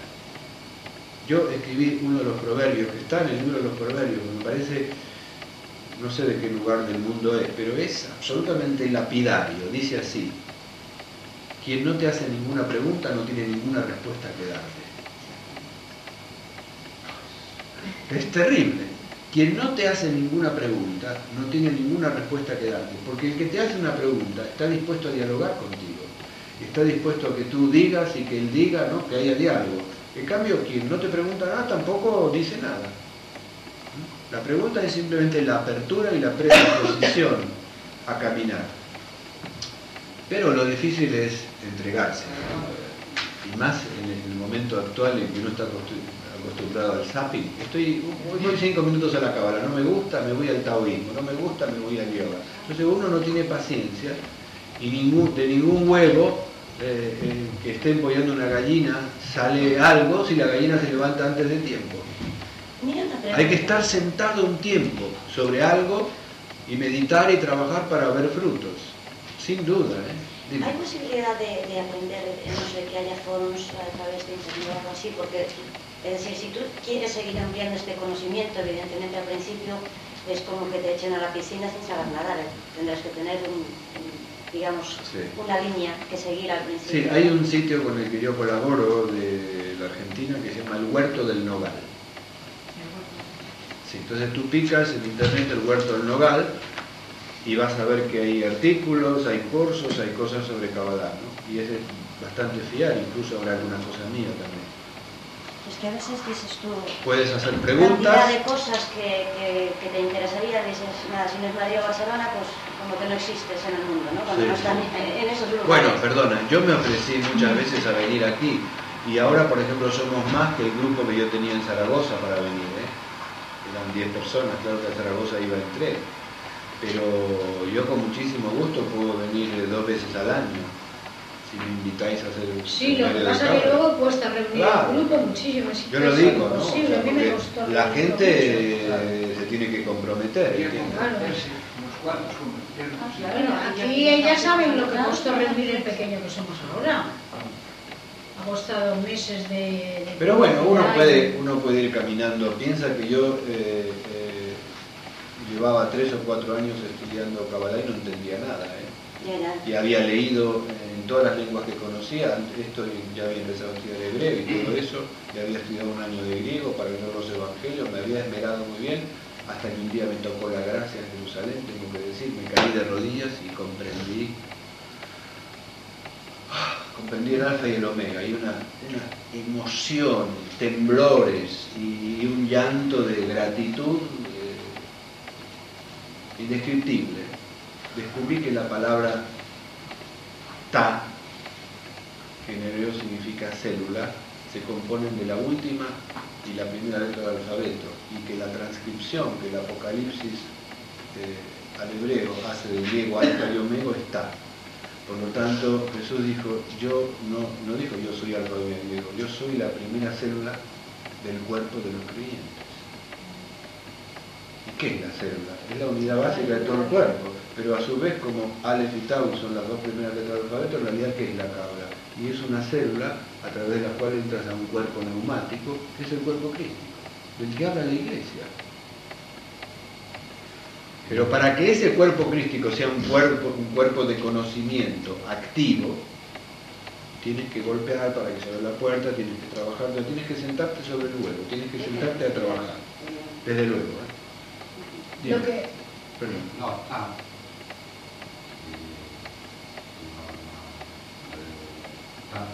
Yo escribí uno de los proverbios, que está en el libro de los proverbios, me parece, no sé de qué lugar del mundo es, pero es absolutamente lapidario, dice así, quien no te hace ninguna pregunta no tiene ninguna respuesta que darte. Es terrible. Quien no te hace ninguna pregunta no tiene ninguna respuesta que darte, porque el que te hace una pregunta está dispuesto a dialogar contigo, está dispuesto a que tú digas y que él diga, ¿no? que haya diálogo. En cambio, quien no te pregunta nada tampoco dice nada. La pregunta es simplemente la apertura y la predisposición a caminar. Pero lo difícil es entregarse. Y más en el momento actual en que uno está acostumbrado al zapping. Estoy, voy cinco minutos a la cábala, no me gusta, me voy al taoísmo, no me gusta, me voy al yoga. Entonces uno no tiene paciencia y ningún, de ningún huevo eh, eh, que esté empollando una gallina sale algo si la gallina se levanta antes de tiempo. Hay que estar sentado un tiempo sobre algo y meditar y trabajar para ver frutos, sin duda. ¿eh? ¿Hay posibilidad de, aprender, no sé, que haya foros a través de internet o algo así? Porque, es decir, si tú quieres seguir ampliando este conocimiento, evidentemente al principio es como que te echen a la piscina sin saber nadar. ¿eh? Tendrás que tener digamos, una línea que seguir al principio. Sí, hay un sitio con el que yo colaboro de la Argentina que se llama El Huerto del Nogal entonces tú picas en internet el huerto del nogal y vas a ver que hay artículos, hay cursos, hay cosas sobre Kabbalah, ¿no? Y es bastante fiar, incluso habrá alguna cosa mía también. Es que a veces dices tú... Puedes hacer preguntas... Cantidad de cosas que, que, te interesaría, dices, nada, si no es Madrid o Barcelona, pues como que no existes en el mundo, ¿no? Cuando no están en, esos lugares. Bueno, perdona, yo me ofrecí muchas veces a venir aquí y ahora, por ejemplo, somos más que el grupo que yo tenía en Zaragoza para venir, ¿eh? eran 10 personas, claro que a Zaragoza iba en tren, pero yo con muchísimo gusto puedo venir dos veces al año, si me invitáis a hacer un Sí, lo que pasa es que luego cuesta reunir claro. el grupo muchísimo. Si yo lo digo, ¿no? Posible, a mí me costó la gente se tiene que comprometer. Claro. Bueno, aquí ellas saben lo que costó reunir el pequeño que somos ahora ha costado meses de... Pero bueno, uno puede, uno puede ir caminando. Piensa que yo eh, eh, llevaba tres o cuatro años estudiando Kabbalah y no entendía nada. ¿eh? Y había leído en todas las lenguas que conocía, esto ya había empezado a estudiar hebreo y todo eso, y había estudiado un año de griego para ver los evangelios, me había esmerado muy bien, hasta que un día me tocó la gracia en Jerusalén, tengo que decir, me caí de rodillas y comprendí comprendí el alfa y el omega, hay una, emoción, temblores y un llanto de gratitud indescriptible. Descubrí que la palabra ta, que en hebreo significa célula, se componen de la última y la primera letra del alfabeto, y que la transcripción que el Apocalipsis eh, al hebreo hace del griego alfa y omega está. Por lo tanto, Jesús dijo, yo no, no dijo yo soy algo de digo, yo soy la primera célula del cuerpo de los creyentes. ¿Y qué es la célula? Es la unidad básica de todo el cuerpo, pero a su vez como Aleph y Tau son las dos primeras letras del alfabeto, en realidad ¿qué es la cabra? Y es una célula a través de la cual entras a un cuerpo neumático, que es el cuerpo crístico, del que habla la iglesia. Pero para que ese cuerpo crístico sea un cuerpo, un cuerpo de conocimiento activo, tienes que golpear para que se abra la puerta, tienes que trabajar, tienes que sentarte sobre el huevo, tienes que sentarte a trabajar, desde luego. ¿eh? Lo que... Perdón. No, ah.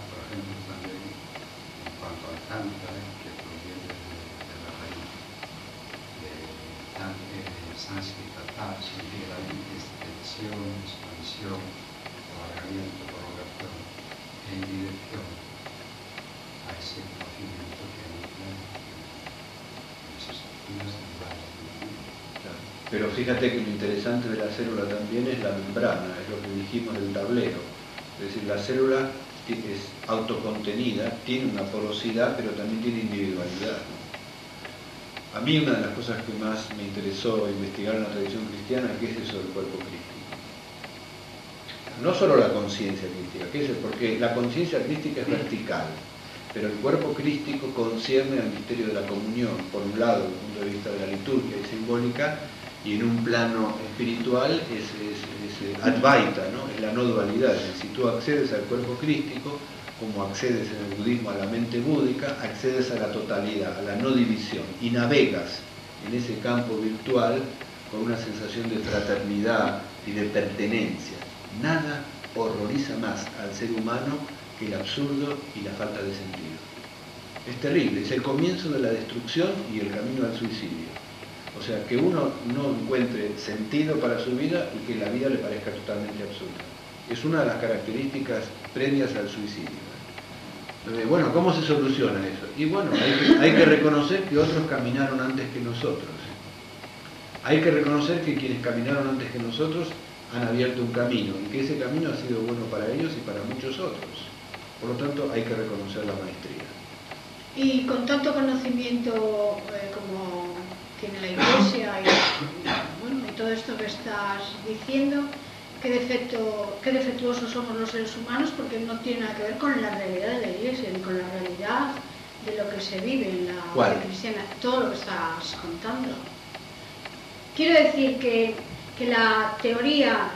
por ejemplo, también en cuanto al canto, que proviene de, la raíz de, sánscrito significa extensión, expansión, alargamiento, prolongación en dirección a ese conocimiento que anuncia las estructuras Claro. Pero fíjate que lo interesante de la célula también es la membrana, es lo que dijimos del tablero. Es decir, la célula es autocontenida, tiene una porosidad, pero también tiene individualidad. A mí una de las cosas que más me interesó investigar en la tradición cristiana es eso del cuerpo crístico. No solo la conciencia crística, ¿qué es eso? porque la conciencia crística es vertical, pero el cuerpo crístico concierne al misterio de la comunión, por un lado, desde el punto de vista de la liturgia y simbólica, y en un plano espiritual es, es, Advaita, ¿no? es la no dualidad. Si tú accedes al cuerpo crístico, como accedes en el budismo a la mente búdica, accedes a la totalidad, a la no división y navegas en ese campo virtual con una sensación de fraternidad y de pertenencia. Nada horroriza más al ser humano que el absurdo y la falta de sentido. Es terrible, es el comienzo de la destrucción y el camino al suicidio. O sea, que uno no encuentre sentido para su vida y que la vida le parezca totalmente absurda. Es una de las características previas al suicidio. Bueno, ¿cómo se soluciona eso? Y bueno, hay que, reconocer que otros caminaron antes que nosotros. Hay que reconocer que quienes caminaron antes que nosotros han abierto un camino y que ese camino ha sido bueno para ellos y para muchos otros. Por lo tanto, hay que reconocer la maestría. Y con tanto conocimiento eh, como tiene la Iglesia y todo esto que estás diciendo, qué, defecto, qué defectuosos somos los seres humanos porque no tiene nada que ver con la realidad de la iglesia ni con la realidad de lo que se vive en la vida cristiana, todo lo que estás contando. Quiero decir que, que la teoría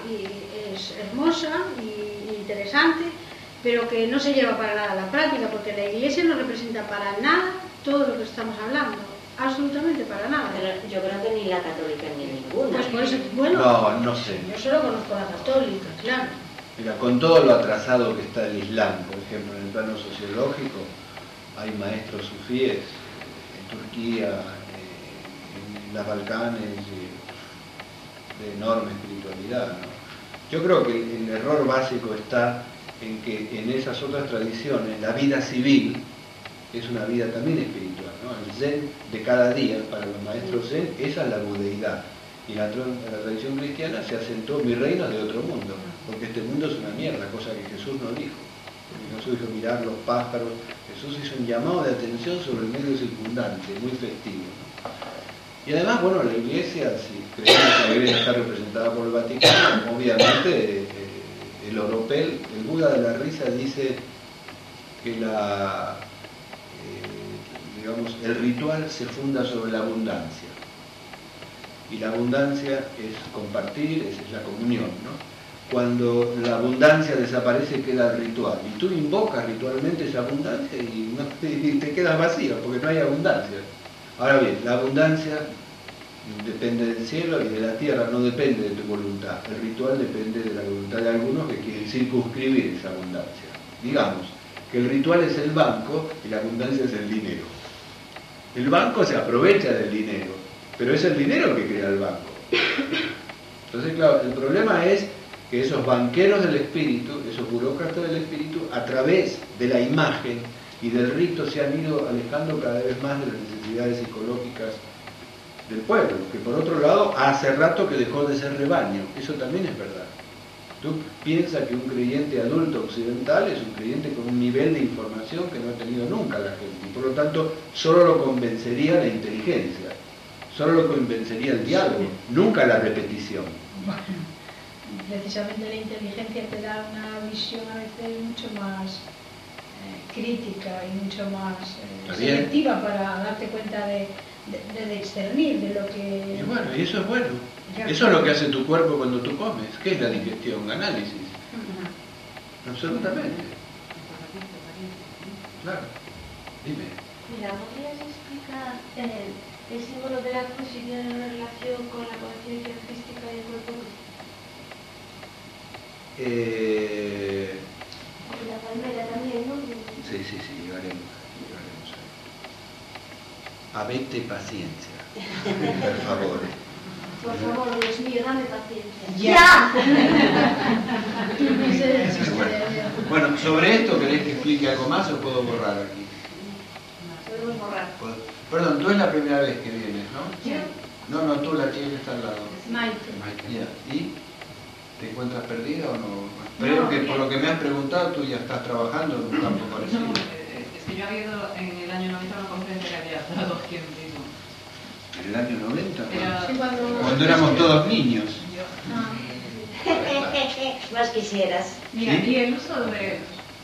es hermosa y interesante, pero que no se lleva para nada a la práctica, porque la iglesia no representa para nada todo lo que estamos hablando absolutamente para nada. yo creo que ni la católica ni ninguna. Pues por eso, bueno, no, no sé. Yo solo conozco la católica, claro. Mira, con todo lo atrasado que está el Islam, por ejemplo, en el plano sociológico, hay maestros sufíes en Turquía, eh, en las Balcanes, de enorme espiritualidad. Yo creo que el error básico está en que en esas otras tradiciones la vida civil es una vida también espiritual. El zen de cada día para los maestros zen, esa es la budeidad. Y en la, tradición cristiana se asentó mi reino de otro mundo, porque este mundo es una mierda, cosa que Jesús no dijo. Jesús dijo mirar los pájaros, Jesús hizo un llamado de atención sobre el medio circundante, muy festivo. Y además, bueno, la iglesia, si creemos que la iglesia está representada por el Vaticano, obviamente eh, el oropel, el Buda de la risa dice que la, digamos, el ritual se funda sobre la abundancia. Y la abundancia es compartir, es, la comunión, ¿no? Cuando la abundancia desaparece queda el ritual. Y tú invocas ritualmente esa abundancia y, *laughs* te quedas vacío porque no hay abundancia. Ahora bien, la abundancia depende del cielo y de la tierra, no depende de tu voluntad. El ritual depende de la voluntad de algunos que quieren circunscribir esa abundancia. Digamos que el ritual es el banco y la abundancia es el dinero. El banco se aprovecha del dinero, pero es el dinero que crea el banco. Entonces, claro, el problema es que esos banqueros del espíritu, esos burócratas del espíritu, a través de la imagen y del rito se han ido alejando cada vez más de las necesidades psicológicas del pueblo, que por otro lado hace rato que dejó de ser rebaño, eso también es verdad. Tú piensas que un creyente adulto occidental es un creyente con un nivel de información que no ha tenido nunca la gente y por lo tanto solo lo convencería la inteligencia, solo lo convencería el diálogo, nunca la repetición. precisamente la inteligencia te da una visión a veces mucho más eh, crítica y mucho más eh, selectiva para darte cuenta de, de, discernir de lo que... Y bueno, y eso es bueno. Eso es lo que hace tu cuerpo cuando tú comes. ¿Qué es la digestión? Análisis. Absolutamente. Claro. Dime. Mira, ¿podrías explicar el, el símbolo de la cruz y tiene una relación con la conciencia física y el cuerpo Eh... Y la palmera también, ¿no? Sí, sí, sí, llegaremos. llegaremos a Habete paciencia, *laughs* por favor. Por favor, Dios mío, dame paciencia. ¡Ya! *laughs* bueno, sobre esto, ¿querés que explique algo más o puedo borrar aquí? Podemos borrar. Perdón, tú es la primera vez que vienes, ¿no? ¿Yo? No, no, tú la tienes al lado. Maite. Maite. ¿Y te encuentras perdida o no? Espero que por lo que me has preguntado tú ya estás trabajando en un campo parecido. No, es que yo había ido en el año 90 a una conferencia que había dado aquí en ¿En el año 90? cuando, cuando éramos todos niños. *laughs* Más quisieras. Mira, y el uso de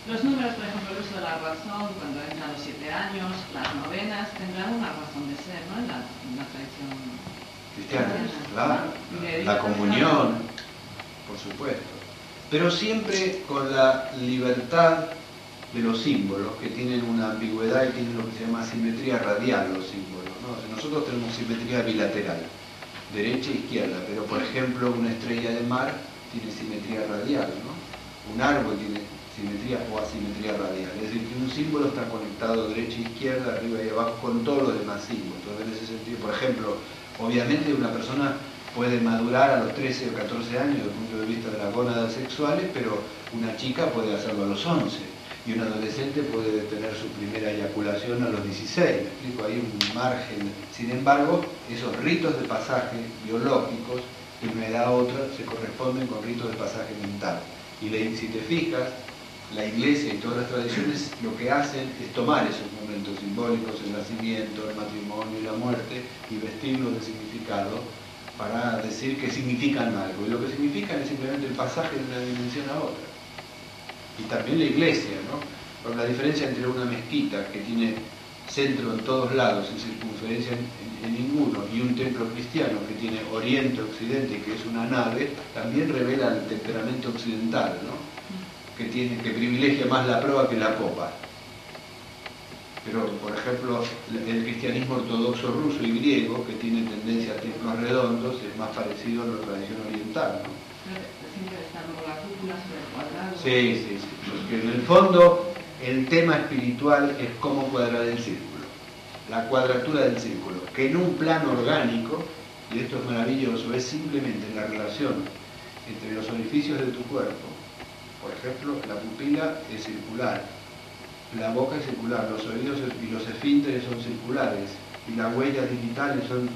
los números, por ejemplo, el uso de la razón, cuando entran los siete años, las novenas, tendrán una razón de ser, ¿no? En la, tradición Cristianas, claro. La comunión, por supuesto. Pero siempre con la libertad de los símbolos, que tienen una ambigüedad y tienen lo que se llama simetría radial los símbolos. Nosotros tenemos simetría bilateral, derecha e izquierda, pero por ejemplo una estrella de mar tiene simetría radial, ¿no? un árbol tiene simetría o asimetría radial. Es decir, que un símbolo está conectado derecha e izquierda, arriba y abajo, con todos los demás símbolos. Entonces, en ese sentido, por ejemplo, obviamente una persona puede madurar a los 13 o 14 años desde el punto de vista de las gónadas sexuales, pero una chica puede hacerlo a los 11 y un adolescente puede tener su primera eyaculación a los 16. ¿Me explico? Hay un margen. Sin embargo, esos ritos de pasaje biológicos de una edad a otra se corresponden con ritos de pasaje mental. Y si te fijas, la iglesia y todas las tradiciones lo que hacen es tomar esos momentos simbólicos, el nacimiento, el matrimonio y la muerte, y vestirlos de significado para decir que significan algo. Y lo que significan es simplemente el pasaje de una dimensión a otra. Y también la iglesia, ¿no? Por la diferencia entre una mezquita que tiene centro en todos lados y circunferencia en, ninguno, y un templo cristiano que tiene oriente, occidente, que es una nave, también revela el temperamento occidental, ¿no? que, tiene, que privilegia más la prueba que la copa. Pero, por ejemplo, el cristianismo ortodoxo ruso y griego, que tiene tendencia a templos redondos, es más parecido a la tradición oriental. ¿no? Sí, sí, sí. Porque en el fondo el tema espiritual es cómo cuadrar el círculo, la cuadratura del círculo, que en un plano orgánico, y esto es maravilloso, es simplemente la relación entre los orificios de tu cuerpo por ejemplo, la pupila es circular, la boca es circular, los oídos y los esfínteres son circulares, y las huellas digitales son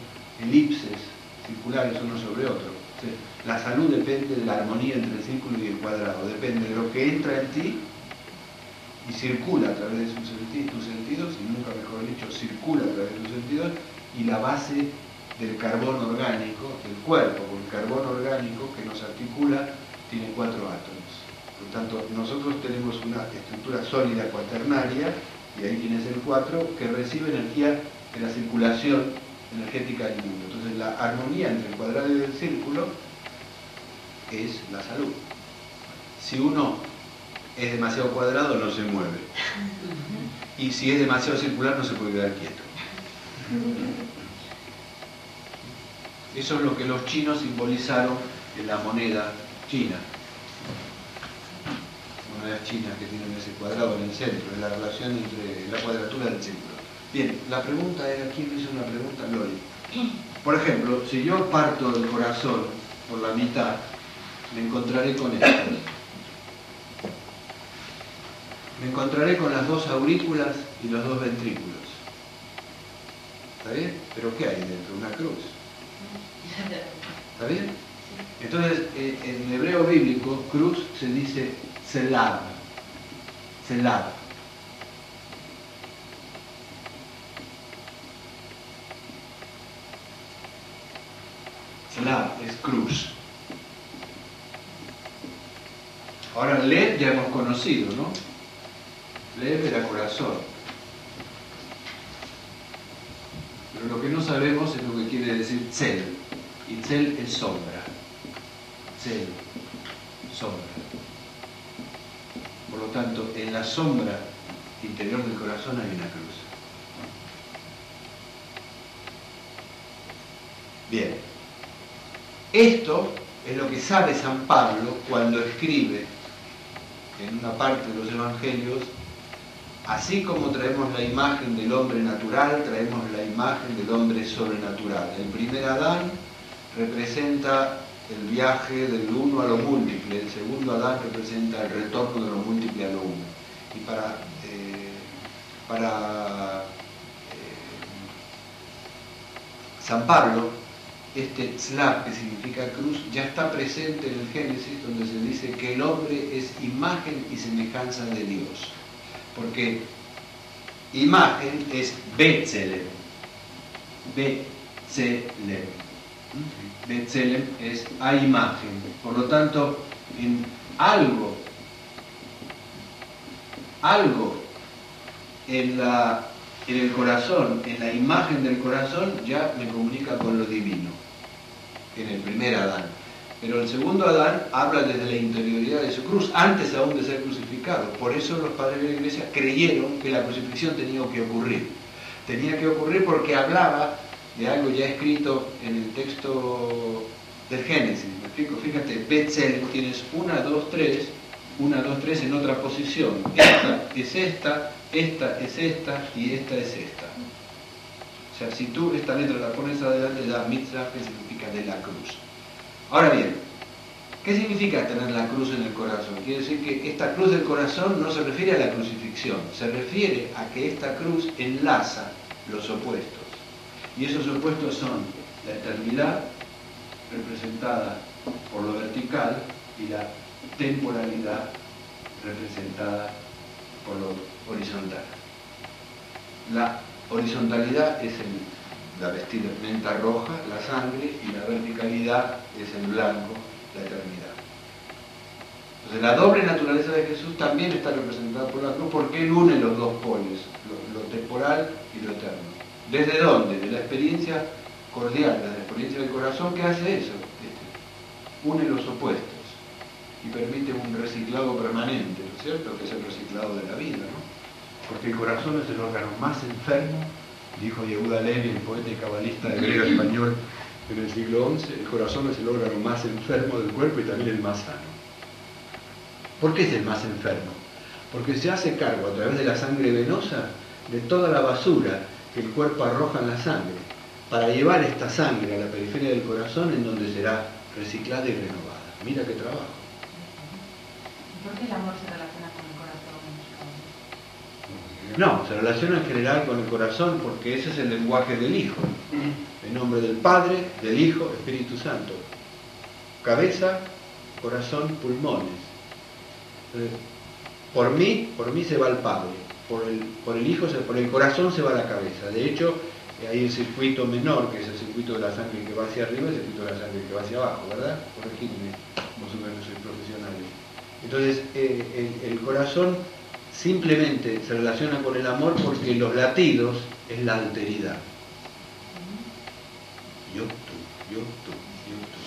elipses circulares uno sobre otro. La salud depende de la armonía entre el círculo y el cuadrado, depende de lo que entra en ti y circula a través de tus sentidos, y nunca mejor dicho, circula a través de tus sentidos, y la base del carbón orgánico, del cuerpo, el carbón orgánico que nos articula, tiene cuatro átomos. Por tanto, nosotros tenemos una estructura sólida cuaternaria, y ahí tienes el 4, que recibe energía de la circulación energética del mundo. Entonces, la armonía entre el cuadrado y el círculo es la salud. Si uno es demasiado cuadrado, no se mueve. Y si es demasiado circular, no se puede quedar quieto. Eso es lo que los chinos simbolizaron en la moneda china monedas chinas que tienen ese cuadrado en el centro, en la relación entre la cuadratura del círculo. Bien, la pregunta era, ¿quién hizo una pregunta? Lori. Por ejemplo, si yo parto del corazón por la mitad, me encontraré con esto. Me encontraré con las dos aurículas y los dos ventrículos. ¿Está bien? Pero ¿qué hay dentro? Una cruz. ¿Está bien? Entonces, en hebreo bíblico, cruz se dice Celab. Celab. Celab es cruz. Ahora, Lev ya hemos conocido, ¿no? Lev era corazón. Pero lo que no sabemos es lo que quiere decir Tzel. Y Tzel es sombra. Tzel, sombra. Por lo tanto, en la sombra interior del corazón hay una cruz. Bien. Esto es lo que sabe San Pablo cuando escribe en una parte de los evangelios, así como traemos la imagen del hombre natural, traemos la imagen del hombre sobrenatural. El primer Adán representa el viaje del uno a lo múltiple, el segundo Adán representa el retorno de lo múltiple a lo uno. Y para, eh, para eh, San Pablo, este Slav, que significa cruz, ya está presente en el Génesis, donde se dice que el hombre es imagen y semejanza de Dios. Porque imagen es Betzelem. Betzelem. Betzelem es a imagen. Por lo tanto, en algo, algo en la en el corazón, en la imagen del corazón, ya me comunica con lo divino, en el primer Adán. Pero el segundo Adán habla desde la interioridad de su cruz, antes aún de ser crucificado. Por eso los padres de la iglesia creyeron que la crucifixión tenía que ocurrir. Tenía que ocurrir porque hablaba de algo ya escrito en el texto del Génesis. ¿Me explico? Fíjate, Betzel tienes una, dos, tres, una, dos, tres en otra posición. Esta es esta, esta es esta y esta es esta. O sea, si tú esta letra la pones adelante, da mitzvah, que significa de la cruz. Ahora bien, ¿qué significa tener la cruz en el corazón? Quiere decir que esta cruz del corazón no se refiere a la crucifixión, se refiere a que esta cruz enlaza los opuestos. Y esos opuestos son la eternidad, representada por lo vertical, y la temporalidad, representada por lo horizontal. La horizontalidad es la vestimenta roja, la sangre, y la verticalidad es el blanco, la eternidad. Entonces la doble naturaleza de Jesús también está representada por la cruz porque Él une los dos polos, lo, temporal y lo eterno. ¿Desde dónde? De la experiencia cordial, de la experiencia del corazón que hace eso. Este, une los opuestos y permite un reciclado permanente, ¿no es cierto? Que es el reciclado de la vida, ¿no? Porque el corazón es el órgano más enfermo, dijo Yehuda Levi, el poeta y cabalista hebreo español en el siglo XI, el corazón es el órgano más enfermo del cuerpo y también el más sano. ¿Por qué es el más enfermo? Porque se hace cargo a través de la sangre venosa de toda la basura que el cuerpo arroja en la sangre, para llevar esta sangre a la periferia del corazón en donde será reciclada y renovada. Mira qué trabajo. ¿Por qué el amor se relaciona con el corazón? No, se relaciona en general con el corazón porque ese es el lenguaje del Hijo. En nombre del Padre, del Hijo, Espíritu Santo. Cabeza, corazón, pulmones. Por mí, por mí se va el Padre. Por el, por el Hijo, por el corazón se va la cabeza. De hecho, hay el circuito menor, que es el circuito de la sangre que va hacia arriba y el circuito de la sangre que va hacia abajo, ¿verdad? Corregidme, vosotros sois profesionales. Entonces, eh, el, corazón simplemente se relaciona con el amor porque los latidos es la alteridad. Yo, tú, yo, tú, yo, tú.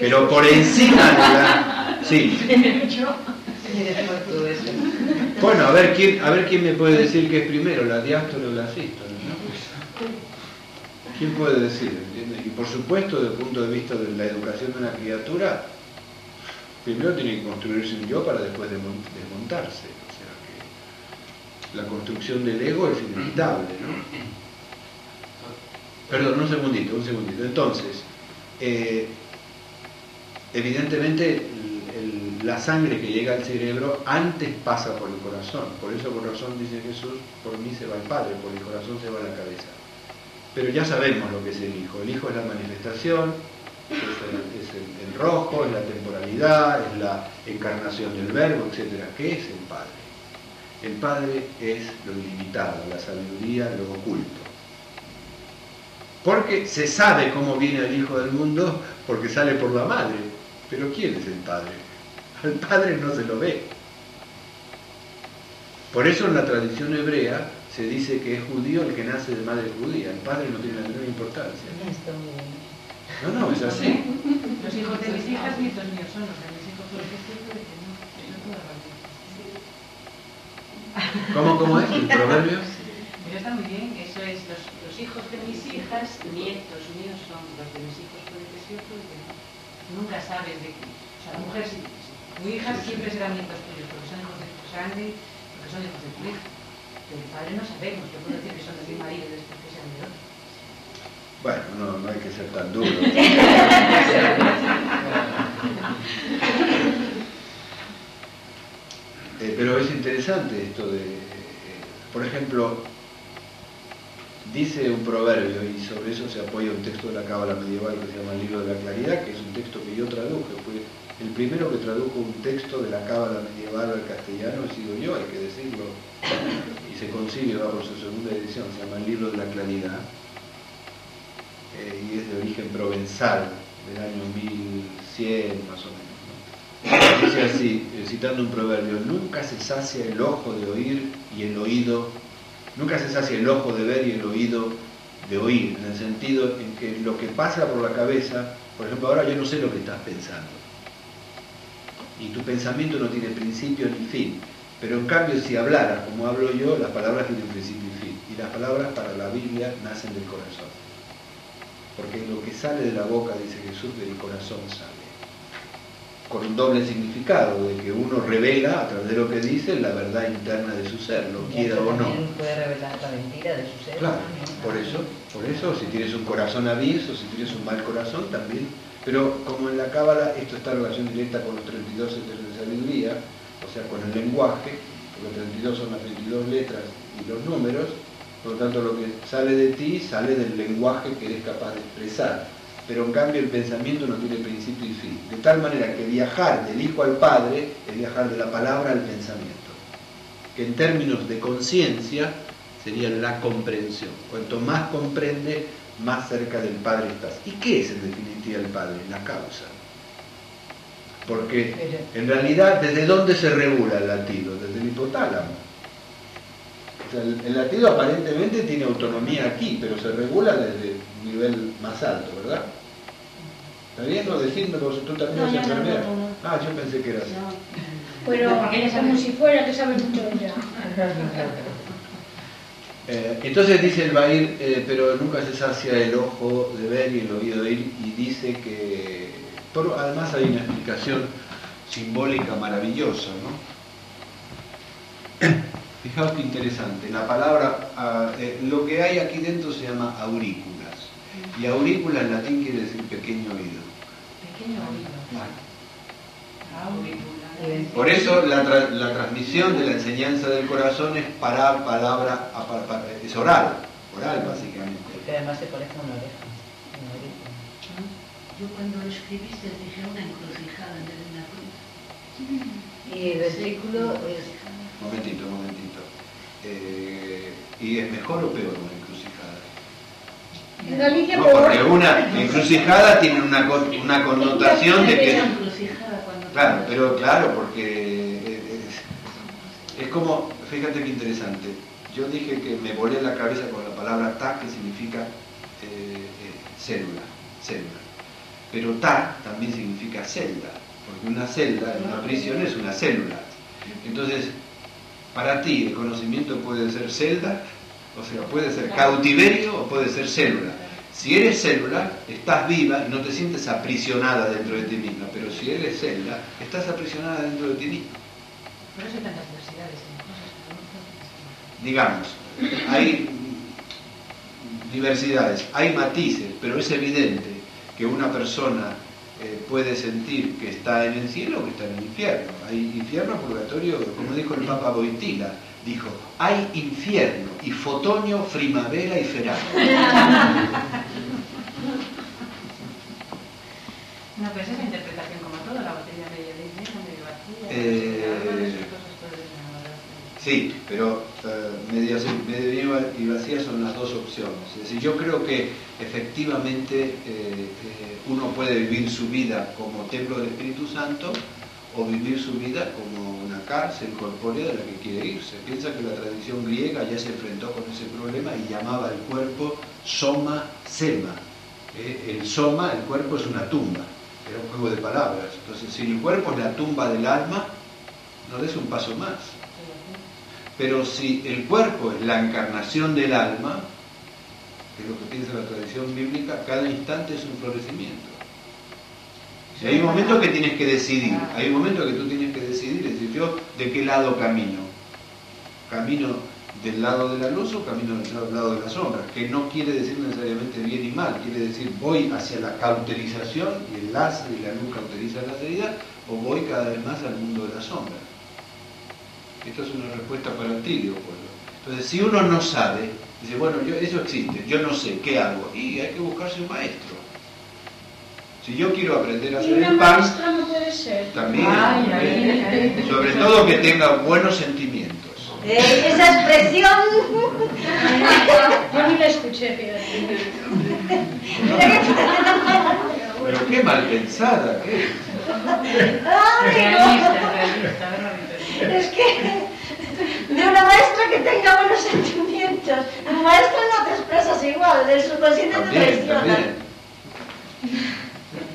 Pero por encima de la... *laughs* Sí. Bueno, a ver, quién, a ver quién me puede decir que es primero, la diástole o la sístole. ¿Quién puede decir? Y por supuesto, desde el punto de vista de la educación de una criatura, primero tiene que construirse un yo para después desmontarse. O sea que la construcción del ego es inevitable, ¿no? *coughs* Perdón, un segundito, un segundito. Entonces, eh, evidentemente la sangre que llega al cerebro antes pasa por el corazón. Por eso corazón dice Jesús, por mí se va el Padre, por el corazón se va la cabeza. Pero ya sabemos lo que es el Hijo. El Hijo es la manifestación, el, rojo, es la temporalidad, es la encarnación del verbo, etc. ¿Qué es el Padre? El Padre es lo ilimitado, la sabiduría, lo oculto. Porque se sabe cómo viene el Hijo del mundo porque sale por la madre. Pero ¿quién es el Padre? Al Padre no se lo ve. Por eso en la tradición hebrea se dice que es judío el que nace de madre judía. El padre no tiene la menor importancia. No, no, es así. Los hijos de mis hijas, nietos míos son, los de mis hijos son es cierto de que no, que ¿Cómo, ¿Cómo es el proverbio? Pero está muy bien, eso es, los, los hijos de mis hijas, nietos míos son, los de mis hijos puede que de que no. Nunca sabes de qué. O sea, la mujer, tu hija siempre serán nietos tuyos, porque son hijos de tu sangre, porque son hijos de tu hija. El padre no sabemos, yo puedo decir que son de mi marido después que sean de otro. Bueno, no, no hay que ser tan duro. *laughs* eh, pero es interesante esto de, eh, por ejemplo, dice un proverbio y sobre eso se apoya un texto de la cábala medieval que se llama el libro de la claridad, que es un texto que yo traduje, fue el primero que tradujo un texto de la cábala medieval al castellano he sido yo, hay que decirlo se consigue, va por su segunda edición, se llama el Libro de la Claridad, eh, y es de origen provenzal, del año 1100 más o menos. Dice así, eh, citando un proverbio, nunca se sacia el ojo de oír y el oído, nunca se sacia el ojo de ver y el oído de oír, en el sentido en que lo que pasa por la cabeza, por ejemplo, ahora yo no sé lo que estás pensando. Y tu pensamiento no tiene principio ni fin. Pero en cambio, si hablara como hablo yo, las palabras tienen principio y fin. Y las palabras para la Biblia nacen del corazón. Porque lo que sale de la boca, dice Jesús, del corazón sale. Con un doble significado, de que uno revela a través de lo que dice la verdad interna de su ser, lo quiera o no. puede revelar la mentira de su ser. Claro, por eso, por eso, si tienes un corazón aviso, si tienes un mal corazón también. Pero como en la Cábala esto está en relación directa con los 32 centros de sabiduría, o sea, con el lenguaje, porque 32 son las 22 letras y los números, por lo tanto lo que sale de ti sale del lenguaje que eres capaz de expresar pero en cambio el pensamiento no tiene principio y fin. De tal manera que viajar del hijo al padre es viajar de la palabra al pensamiento, que en términos de conciencia sería la comprensión. Cuanto más comprende, más cerca del padre estás. ¿Y qué es en definitiva el padre? La causa. Porque en realidad, ¿desde dónde se regula el latido? Desde el hipotálamo. El, latido aparentemente tiene autonomía aquí, pero se regula desde un nivel más alto, ¿verdad? ¿Está bien? No, decirme, porque tú también eres enfermera. Ah, yo pensé que era así. *laughs* Pero como si fuera que sabe mucho ella. *laughs* Eh, entonces dice el Bair, eh, pero nunca se sacia el ojo de ver y el oído de ir, y dice que, además hay una explicación simbólica maravillosa, ¿no? Fijaos qué interesante, la palabra, ah, eh, lo que hay aquí dentro se llama aurículas, y aurícula en latín quiere decir pequeño oído. Por eso la, transmisión de la enseñanza del corazón es para palabra, es oral, oral básicamente. Porque además se parece a una oreja. Yo cuando lo escribiste dije una encrucijada en vez de una cruz. Y el versículo es... Momentito, momentito. Eh, ¿Y es mejor o peor una no, porque una encrucijada tiene una, una connotación de que... Claro, pero claro, porque es, como, fíjate qué interesante, yo dije que me volé la cabeza con la palabra ta, que significa eh, eh, célula, célula. Pero ta también significa celda, porque una celda en una prisión es una célula. Entonces, para ti el conocimiento puede ser celda o sea, puede ser cautiverio o puede ser célula. Si eres célula, estás viva y no te sientes aprisionada dentro de ti misma, pero si eres célula, estás aprisionada dentro de ti misma. Por eso hay tantas diversidades en cosas. Digamos, hay diversidades, hay matices, pero es evidente que una persona eh, puede sentir que está en el cielo o que está en el infierno. Hay infierno, purgatorio, como dijo el Papa Boitila, dijo, hay infierno y fotoño, primavera y verano. *laughs* No, pues es la interpretación como todo, la botella medio llena, medio vacía, eh, Sí, pero eh, medio, y vacía son las dos opciones. Es decir, yo creo que efectivamente eh, uno puede vivir su vida como templo del Espíritu Santo o vivir su vida como una cárcel corpórea de la que quiere irse. Piensa que la tradición griega ya se enfrentó con ese problema y llamaba al cuerpo soma sema. Eh, el soma, el cuerpo es una tumba, era un juego de palabras. Entonces, si el cuerpo es la tumba del alma, no des un paso más. Pero si el cuerpo es la encarnación del alma, que es lo que piensa la tradición bíblica, cada instante es un florecimiento. Y hay un momento que tienes que decidir, hay un momento que tú tienes que decidir, es decir, yo de qué lado camino. Camino del lado de la luz o camino del lado de la sombra, que no quiere decir necesariamente bien y mal, quiere decir voy hacia la cauterización y el láser y la luz cauteriza la realidad, o voy cada vez más al mundo de la sombra. Esta es una respuesta para ti, Leopoldo. Entonces, si uno no sabe, dice, bueno, yo, eso existe, yo no sé, ¿qué hago? Y hay que buscarse un maestro. Si yo quiero aprender a hacer el pan, también, sobre todo que tenga buenos sentimientos. Eh, esa expresión. *laughs* Yo ni la escuché, Pero qué mal pensada, ¿qué? Realista, realista, ¿verdad? Es que de una maestra que tenga buenos sentimientos, un maestro no te expresas igual, del subconsciente te También, traiciona. también.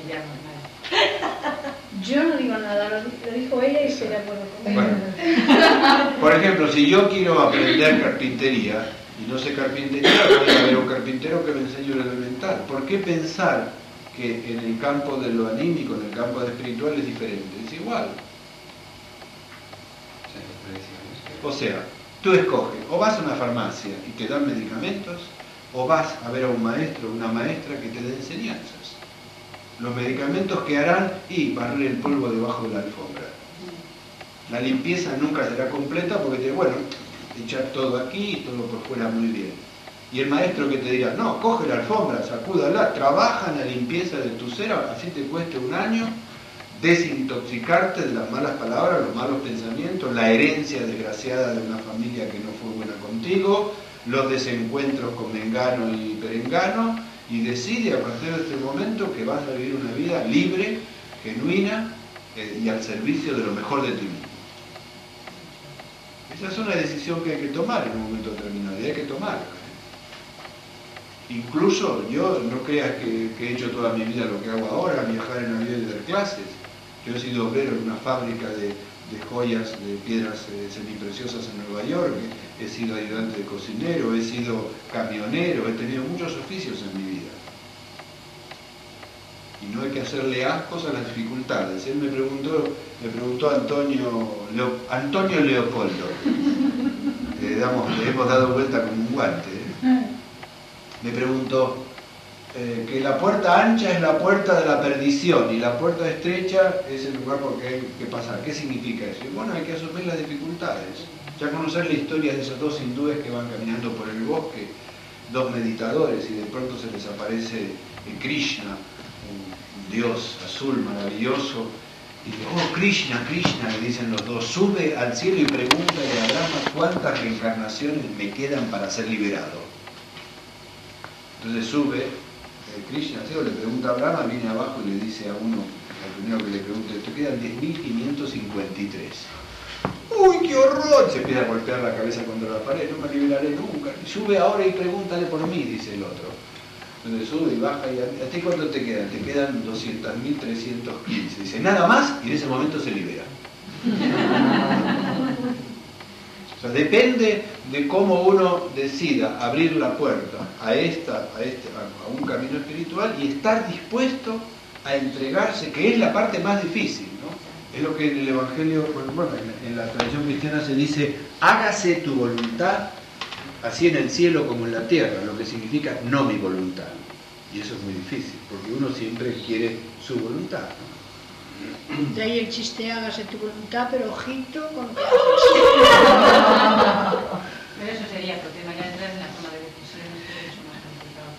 Ya, normal. Yo no digo nada, lo, di- lo dijo ella y estoy de acuerdo conmigo. Bueno. Por ejemplo, si yo quiero aprender carpintería y no sé carpintería, voy a ver a un carpintero que me enseñe lo elemental. ¿Por qué pensar que en el campo de lo anímico, en el campo de espiritual es diferente? Es igual. Sí, las tradiciones que- O sea, tú escoges, o vas a una farmacia y te dan medicamentos, o vas a ver a un maestro o una maestra que te dé enseñanzas. Los medicamentos que harán y barrer el polvo debajo de la alfombra. La limpieza nunca será completa porque te bueno, echar todo aquí y todo por fuera muy bien. Y el maestro que te dirá, no, coge la alfombra, sacúdala, trabaja en la limpieza de tu ser, así te cueste un año, desintoxicarte de las malas palabras, los malos pensamientos, la herencia desgraciada de una familia que no fue buena contigo, los desencuentros con Mengano y Perengano, y decide a partir de este momento que vas a vivir una vida libre, genuina eh, y al servicio de lo mejor de ti mismo. Esa es una decisión que hay que tomar en un momento determinado, y hay que tomarla. Incluso yo no creas que, que he hecho toda mi vida lo que hago ahora, viajar en avión y dar clases. Yo he sido obrero en una fábrica de, joyas, de piedras eh, semipreciosas en Nueva York, he sido ayudante de cocinero, he sido camionero, he tenido muchos oficios en mi vida. Y no hay que hacerle ascos a las dificultades. Él me preguntó, me preguntó Antonio, Antonio Leopoldo. Le, damos- le hemos dado vuelta como un guante. ¿eh? Me preguntó eh, que la puerta ancha es la puerta de la perdición y la puerta estrecha es el lugar por que hay que pasar. ¿Qué significa eso? Bueno, hay que asumir las dificultades. Ya conocer la historia de esos dos hindúes que van caminando por el bosque, dos meditadores, y de pronto se les aparece eh, Krishna, un, dios azul maravilloso, y dice, oh Krishna, Krishna, le dicen los dos, sube al cielo y pregúntale a Brahma cuántas reencarnaciones me quedan para ser liberado. Entonces sube Krishna, ¿sí? o le pregunta a Brahma, viene abajo y le dice a uno, al primero que le pregunte, te quedan 10.553. ¡Uy, qué horror! Se empieza a golpear la cabeza contra la pared, no me liberaré nunca. Sube ahora y pregúntale por mí, dice el otro. Entonces sube y baja y ¿a ti cuánto te quedan? Te quedan 200.315. Dice, nada más y en ese momento se libera. Depende de cómo uno decida abrir la puerta a, esta, a, este, a, un camino espiritual y estar dispuesto a entregarse, que es la parte más difícil. ¿no? Es lo que en el Evangelio, bueno, en, la, tradición cristiana se dice, hágase tu voluntad así en el cielo como en la tierra, lo que significa no mi voluntad. Y eso es muy difícil, porque uno siempre quiere su voluntad. De ahí el chiste, hágase tu voluntad, pero ojito con lo *laughs* que Pero eso sería otro tema, ya entrar en la forma de decisión es mucho más complicado.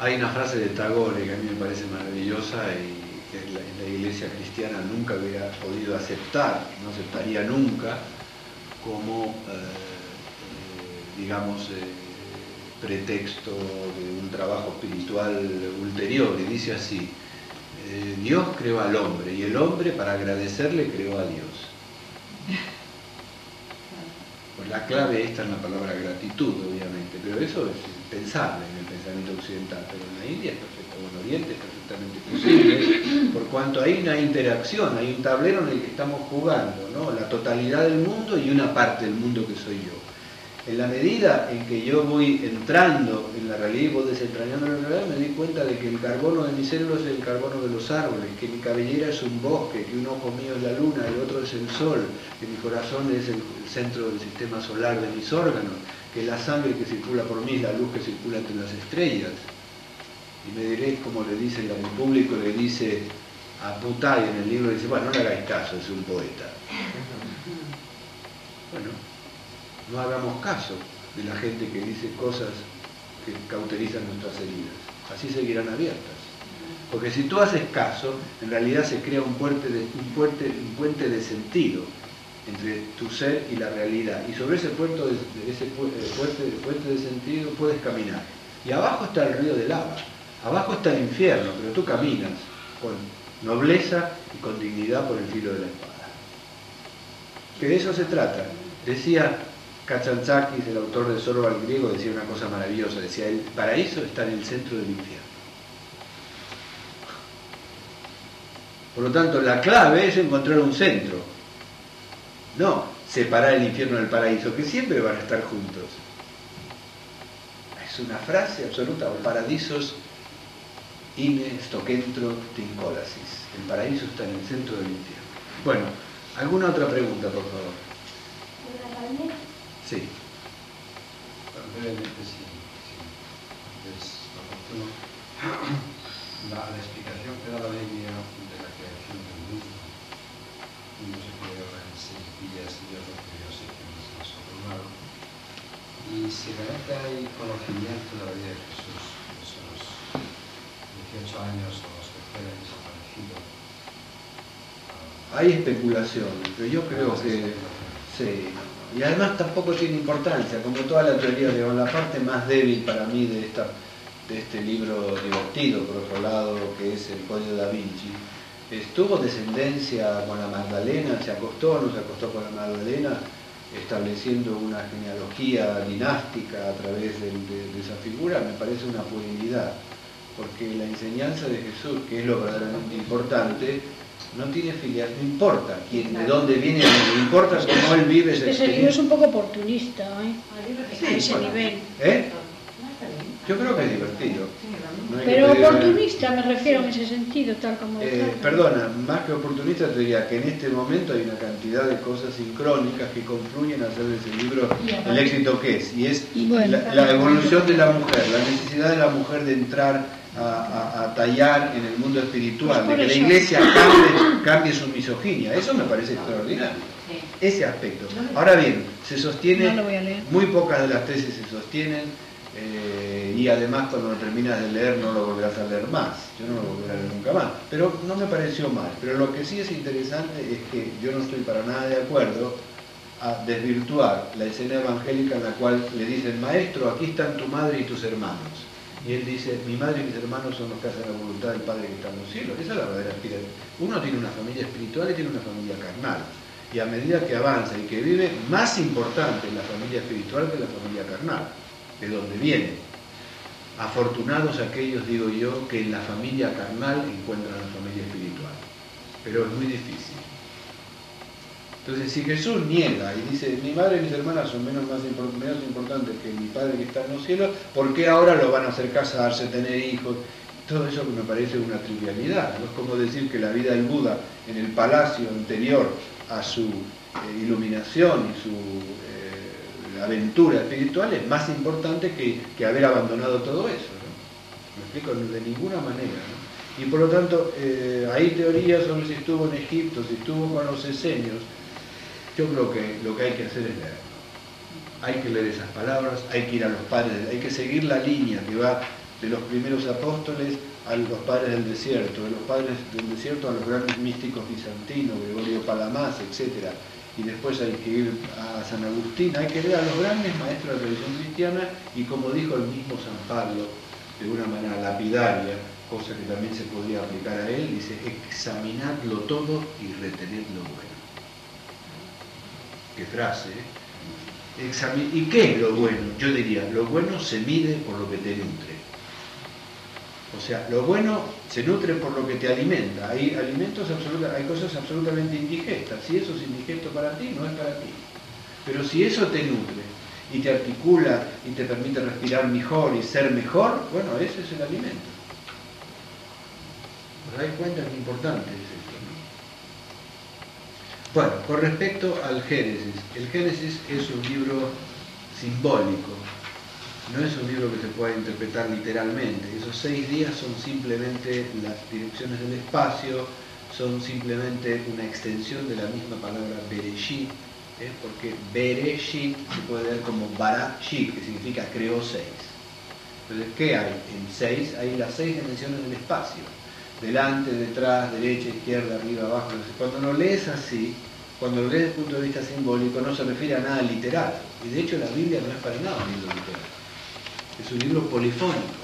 Hay una frase de Tagore que a mí me parece maravillosa y que la, la iglesia cristiana nunca hubiera podido aceptar, no aceptaría nunca como, eh, eh, digamos, eh, pretexto de un trabajo espiritual ulterior. Y dice así, eh, Dios creó al hombre y el hombre para agradecerle creó a Dios. Pues la clave está en la palabra gratitud, obviamente, pero eso es pensable en el pensamiento occidental, pero en la India es perfecto, en Oriente es perfectamente posible, por cuanto hay una interacción, hay un tablero en el que estamos jugando, ¿no? la totalidad del mundo y una parte del mundo que soy yo. En la medida en que yo voy entrando en la realidad y voy desentrañando la realidad, me di cuenta de que el carbono de mis células es el carbono de los árboles, que mi cabellera es un bosque, que un ojo mío es la luna, el otro es el sol, que mi corazón es el centro del sistema solar de mis órganos, que la sangre que circula por mí es la luz que circula entre las estrellas. Y me diréis, como le dice el público, le dice a Putay en el libro, dice, bueno, no le hagáis caso, es un poeta. Bueno, no hagamos caso de la gente que dice cosas que cauterizan nuestras heridas. Así seguirán abiertas. Porque si tú haces caso, en realidad se crea un puente de, un puente, un puente de sentido entre tu ser y la realidad. Y sobre ese puente de, ese pu- eh, puente, puente de sentido puedes caminar. Y abajo está el río de lava. Abajo está el infierno, pero tú caminas con nobleza y con dignidad por el filo de la espada. Que de eso se trata. Decía El autor de Zorba al griego, decía una cosa maravillosa. Decía, el paraíso está en el centro del infierno. Por lo tanto, la clave es encontrar un centro. No separar el infierno del paraíso, que siempre van a estar juntos. Es una frase absoluta, o paradisos ine stokentro tincolasis. El paraíso está en el centro del infierno. Bueno, ¿alguna otra pregunta, por favor? Sí. Brevemente, sí, sí. Es oportuno. *coughs* La, la explicación que da la Biblia de la creación del mundo, mundo se creó en seis días y Dios lo creó siete días más otro lado. Y si realmente hay conocimiento de la vida de Jesús, esos 18 años o los que fueran desaparecido, Hay especulación, pero yo creo que sí. Y además tampoco tiene importancia, como toda la teoría, de la parte más débil para mí de, esta, de este libro divertido, por otro lado, que es El Código da Vinci, estuvo descendencia con la Magdalena, se acostó no se acostó con la Magdalena, estableciendo una genealogía dinástica a través de- de esa figura, me parece una puerilidad, porque la enseñanza de Jesús, que es lo verdaderamente importante, no tiene filiación, no importa quién, de dónde viene, no importa cómo él vive. Que ese libro es un poco oportunista, ¿eh? A ese bueno. nivel. ¿Eh? Yo creo que es divertido. No que Pero pedir- oportunista me refiero en ese sentido, tal como Eh, perdona, más que oportunista te diría que en este momento hay una cantidad de cosas sincrónicas que confluyen a hacer de ese libro el éxito que es. Y es Bueno. la, la evolución de la mujer, la necesidad de la mujer de entrar a, a- a tallar en el mundo espiritual, Pues de que la iglesia cambie, cambie su misoginia. Eso me parece extraordinario. Ese aspecto. Ahora bien, se sostiene, muy pocas de las tesis se sostienen eh, y además cuando lo terminas de leer no lo volverás a leer más. Yo no lo volveré a leer nunca más. Pero no me pareció mal. Pero lo que sí es interesante es que yo no estoy para nada de acuerdo a desvirtuar la escena evangélica en la cual le dicen, maestro, aquí están tu madre y tus hermanos. Y él dice, mi madre y mis hermanos son los que hacen la voluntad del Padre que está en los cielos. Esa es la verdadera espiritualidad. Uno tiene una familia espiritual y tiene una familia carnal. Y a medida que avanza y que vive, más importante es la familia espiritual que la familia carnal, de donde viene. Afortunados aquellos, digo yo, que en la familia carnal encuentran la familia espiritual. Pero es muy difícil. Entonces, si Jesús niega y dice, mi madre y mis hermanas son menos, importantes que mi Padre que está en los cielos, ¿por qué ahora lo van a hacer casarse, tener hijos? Todo eso me parece una trivialidad. No es como decir que la vida del Buda en el palacio anterior a su eh, iluminación y su eh, aventura espiritual es más importante que, que haber abandonado todo eso. ¿no? ¿Me explico? De ninguna manera. ¿no? Y por lo tanto, eh, hay teorías sobre si estuvo en Egipto, si estuvo con los esenios. Yo creo que lo que hay que hacer es leer. Hay que leer esas palabras, hay que ir a los padres, hay que seguir la línea que va de los primeros apóstoles a los padres del desierto, de los padres del desierto a los grandes místicos bizantinos, Gregorio Palamás, etc. Y después hay que ir a San Agustín, hay que ver a los grandes maestros de la tradición cristiana y como dijo el mismo San Pablo, de una manera lapidaria, cosa que también se podría aplicar a él, dice, examinadlo todo y retened lo bueno. Qué frase, ¿eh? Exami- ¿Y qué es lo bueno? Yo diría, lo bueno se mide por lo que te nutre. O sea, lo bueno se nutre por lo que te alimenta. Hay alimentos absoluta, hay cosas absolutamente indigestas. Si eso es indigesto para ti, no es para ti. Pero si eso te nutre y te articula y te permite respirar mejor y ser mejor, bueno, ese es el alimento. ¿Os dais cuenta qué importante es esto? No? Bueno, con respecto al Génesis, el Génesis es un libro simbólico, no es un libro que se pueda interpretar literalmente. Esos seis días son simplemente las direcciones del espacio, son simplemente una extensión de la misma palabra Bereshit, ¿eh? porque Bereshit se puede leer como Barashit, que significa creó seis. Entonces, ¿qué hay? En seis hay las seis dimensiones del espacio. Delante, detrás, derecha, izquierda, arriba, abajo. Cuando lo lees así, cuando lo lees desde el punto de vista simbólico, no se refiere a nada literal. Y de hecho la Biblia no es para nada un libro literal. Es un libro polifónico.